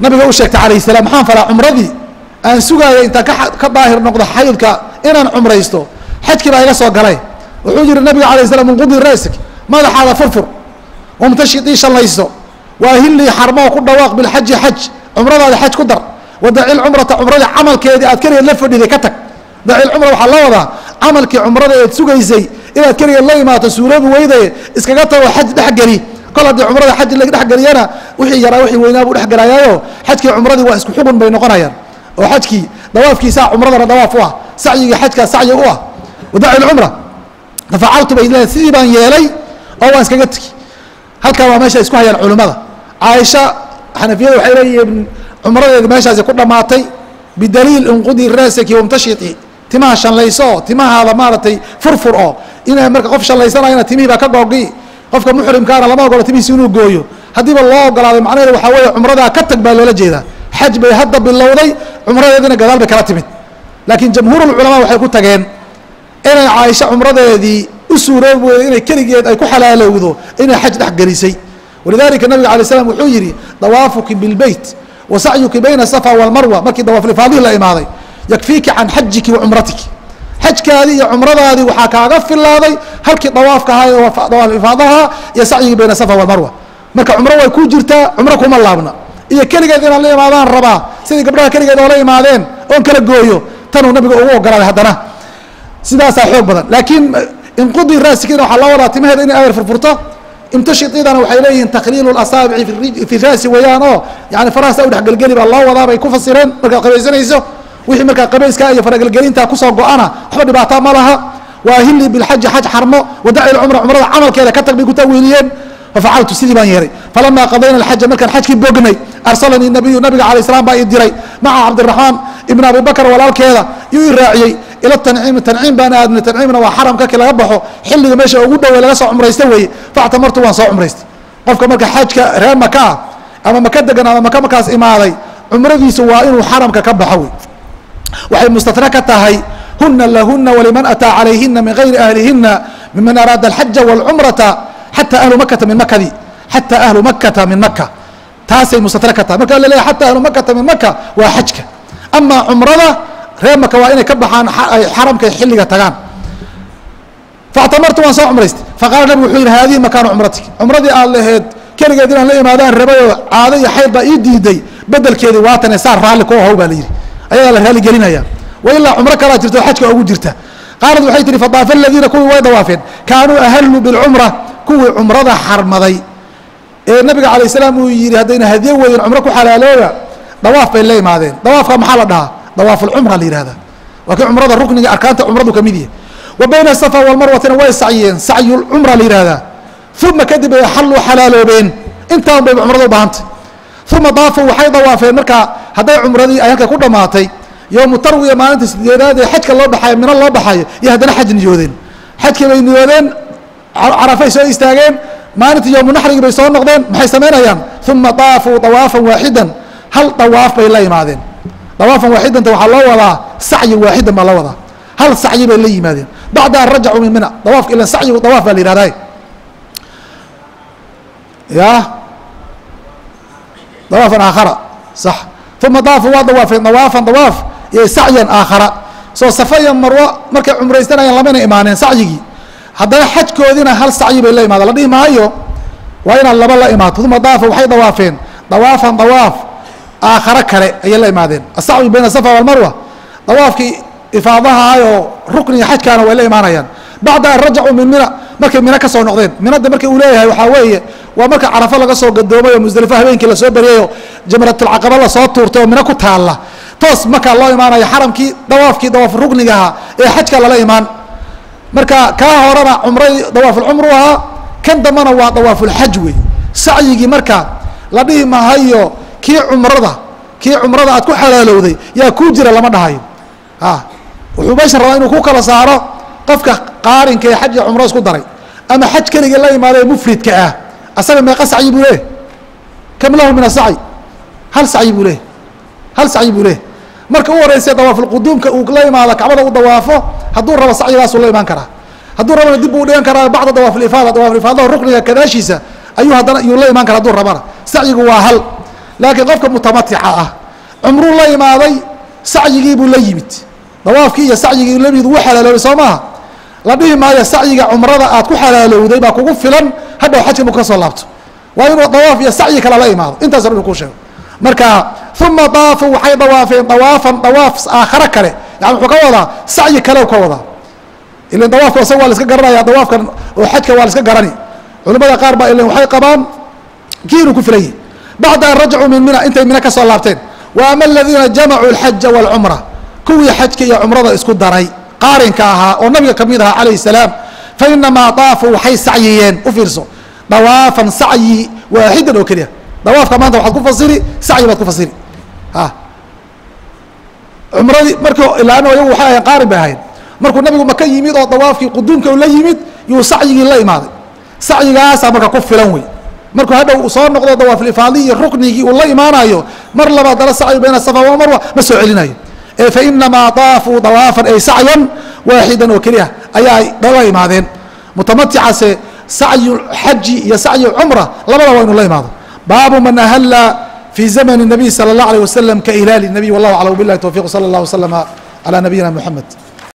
Nabiga u sheegtay calayh salaam maxaan falaa cumradii? Aan sugaaya intaan ka daahir noqdo xaydka inaan cumraysto. Xajkii baa iga soo galay. Wuxuu yihi nabiga alay slam unqudi rasik madaxaada furfur. Wamtashidii shallayso waahilii xarmoo ku dhawaaq bilxaji xaj. Cumradaada xaj ku dar. Wadaci lcumrata cumradii camalkeedii aad keligeed la fadhiday ka tag. Daci lcumra waxaa la wadaa camalkii cumrada eed sugaysay inaad keligeed la imaato suuroobi weydaye iskaga tago xaj dhexgeli kol haddii cumrada xaj la dhexgeliyana wixii yaraa wixii weynaa buu dhexgelayaayo xajkii cumradii waa isku xugun bay noqonayaan. Oo xajkii dawaafkiisaa cumradana dawaaf u ah. Sacyigii xajkaa sacyi u ah. Wadaci lcumra fafacaltu bay leedahay sidii baan yeelay oo waan iskaga tegi. Halkaa waa meesha isku hayaan culimmada caaisha xanafiyada waxay leeyihiin cumradeedi meeshaasi ku dhammaatay bidaliil inqudi rasiki wamtashiti timaha shallayso timahaada maaragtay furfur oo. Inay marka qof shallaysanayana timihii baa ka googi qofka muxrimkaana lama ogolo timihiisi inuu gooyo. Haddiiba loo ogolaaday macnaheedu waxaa weeye cumradaa ka tag baa loola jeedaa. Xaj bay hadda bilowday cumradeedina gadaal bay kala timid. Laakiin jamhuurulculamaa waxay ku tageen inay caaisho cumradeedii u suuroobi inay keligeed ay ku xalaalowdo inay xaj dhex gelisay walidalika nabiga alay slam wuxuu yidhi dawaafuki bilbeyt wa sacyuki bayna safa walmarwa markii dawaaflifaadihii la imaaday yakfiiki can xajiki wa cumratiki. Xajkaadii iyo cumradaadii waxaa kaaga filaaday halkii dawaafka ahaa dawaaflifaadaha iyo sacyigii bayna safa walmarwa marka cumro way ku jirtaa cumro kuma laabna. Iyo keligeed inaan la imaadaan rabaa. Sidii gabdhaha keligeed oo la imaadeen oon kala gooyo tanuu nabiga ugu ogolaaday haddana. Sidaasaa xoog badan. Laakiin inqudi raasikiina waxaa loo wadaa timaheeda inay adeer furfurto imtashididana waxay leeyihiin takliilu asaabici fi raasi weeyaan oo yani farahasa u dhexgelgeli baa loo wadaa bay ku fasireen markaad qabaysanayso wixii markaa qabayska iyo faragelgelinta ku soo go-ana waxba dhibaata ma laha. Waa hili bilxaji xaj xarmo wadaci lcumra cumrada camalkeeda ka tag bay ku tawiiliyeen fafacaltu sidii baan yeelay falamaa qadayna alxaja markaan xajkii bognay arsalanii nabiyu nabiga alay slam baa ii diray. Maca cabdiraxmaan ibn abi bakr walaalkeeda yuu ii raaciyey ila tanciimi tanciim baan aadnay tanciimna waa xaramka ki laga baxo xilliga meesha ugu dhowe laga soo cumraysta weeye factamartu waan soo cumraystay. Qofka marka xajka reer maka ah ama maka degan ama maka markaas imaaday cumradiisu waa inuu xaramka ka baxo wey waxay mustatna ka tahay huna lahuna waliman ataa calayhina min gayri ahlihina miman araada alxaja wاlcumrata xata ahlu makata min makadi xata ahlu makata min maka taasay mustatna ka tahay. Marka la leeyahy xata ahlu makata min maka waa xajka. Ama cumrada reer maka waa inay ka baxaan xaramka xilliga tagaan. Factamartu waan soo cumraystay faqaala nabig wuxuu yihi haadihi makaanu cumratik cumradii aad laheed keligeed inaan la imaadaan rabayoo caado iyo xayd baa ii diiday bedelkeedii waatane saa raalli ku ahow baa la yidhi. Ayadaa la raali gelinaya. Wa ilaa cumro kalaa jirto xajka ugu jirta. Qaalad waxay tihi fadaafa aladiina kuwii way dawaafeen. Kaanuu ahaluu bilcumra kuwii cumrada xarmaday. Ee nabiga calayh salaam uu yidhi haddayna hadyo weydin cumro ku xalaalooba dawaaf bay la imaadeen dawaafka maxaa la dhahaa dawaafulcumra la yihahda waa kii cumrada rukniga arkaanta cumradu ka mid yahay wa bayna safa walmarwatina way sacyiyeen sacyulcumra la yihahdaa uma kadib ay xalluu xalaaloobeen. Intaan bay cumrada u baahantay. Uma daafuu waxay dawaafeen. Markaa hadday cumradii ay halka ku dhammaatay yowmu tarwiya maalinta sideedaad ee xajka loo baxayo mino loo baxayo iyo haddana xaj niyoodeen. Xajkii bay niyoodeen carafay soo istaageen maalintii yowmu naxrigii bay soo noqdeen maxay samaynayaan uma daafuu dawaafan waaxidan. Hal dawaaf bay la imaadeen dawaafan waaxidanta waxaa loo wadaa sacyi waaxidan baa loo wadaa. Hal sacyi bay la yimaadeen. Bacda rajacuu min mina. Dawaafka ila sacyigu dawaaf baa la yihahdaa ya? Dawaafan aakhara. Sax. Uma daafuu waa dawaafeen. Dawaafan dawaaf iyo sacyan aakhara. Soo safa iyo marwo markay cumraysanayaan lamayna imaaneen sacyigii. Haddana xajkoodiina hal sacyi bay la imaadeen la dhihi maayo waa inaad laba la imaato uma daafa waxay dawaafeen. Dawaafan dawaaf aakharo kale ayay la imaadeen. Asacyi bayna safa walmarwa dawaafkii ifaadahaayoo rukniga xajkaana way la imaanayaan. Bacda an rajacuu min mina markay mino ka soo noqdeen. Minada marka uu leeyahay waxaa weeye waa marka carafo laga soo gadoomay oo musdelifo habeenkii la soo baryayo jamratulcaqaba la soo tuurtay oo mino ku taalla. Toos markaa loo imaanaya xaramkii dawaafkii dawaaf rukniga ahaa ee xajka lala imaan. Marka kaa horena cumradii dawaafulcumru ahaa kan dambana waa dawaafulxaj wey sacyigii marka la dhihi mahayo kii cumrada kii cumrada aad ku xalaalowday yaa kuu jira lama dhahayo a wuxuu meeshan rabaa inuu ku kala saaro qofka qaarinka ee xaj iyo cumro isku daray ama xaj keligii la imaada ee mufridka ah. Asaga meeqa sacyi buu leeyahy kam lahu min asacyi hal sacyi buu leeyahy hal sacyi buu leeyahy marka u horeysa dawaafulquduumka uu la imaado kacbada u dawaafo hadduu rabo sacyigaasuu la imaan karaa. Hadduu rabana dib buu dhigan karaa bacda dawaafulifaada dawaafulifaadaha rukniga gadaashiisa ayuu haddana iyuu la imaan kara haduu rabana. Sacyigu waa hal laakiin qofka mutamatica ah cumruu la imaaday sacyigiibuu la yimid. Dawaafkii iyo sacyigii la yimid wuu xalaaloobay soo maaha? La dhihi maayo sacyiga cumrada aad ku xalaalowday baa kugu filan hadhow xajka marku ka soo laabto. Waa inuu dawaaf iyo sacyi kale la imaado. Intaas inu ku sheego. Marka uma daafuu waxay dawaafeen dawaafan dawaaf aakharo kale. Yani wuxuu ka wadaa sacyi kale ka wadaa. Ilan dawaafka isaga waa la iska garanaya dawaafkan oo xajka waa la iska garani. Culimada qaar baa ilan waxay qabaan kii inuu ku filan yahi bacda rajacuu min mina intay mina ka laabteen wa ama aladiina jamacuu alxaja waalcumra kuwii xajka iyo cumrada isku daray qaarinka ahaa oo nabiga ka mid ahaa calayh salaam fa inamaa daafuu waxay sacyiyeen u fiirso dawaafan sacyi waaxidan oo keliya dawaafka maanta waxaad ku fasiri sacyi baad ku fasiri a cumradii markii ilaano ayagu waxay ahayn qaarin bay ahayn markuu nabigu maka yimid oo dawaafkii quduumka la yimid yuu sacyigii la imaaday sacyigaasaa marka ku filan wey markuu hadhow uu soo noqdo dawaafulifaadi iyo ruknigii uu la imaanayo mar labaad dala sacyi bayna safa wamarwa ma soo celinayo ee fainamaa daafuu dawaafan ay sacyan waaxidan oo keliya ayaa la imaadeen mutamaticase sacyu xaji iyo sacyu cumra labada waa inu la imaado baabu man ahalla fi zamn الnabiy salى الlah alيه waslm kahilaali الnabiy wallah aclam bilahi towfiq slى اllah وslma عlى nabiyina mxamed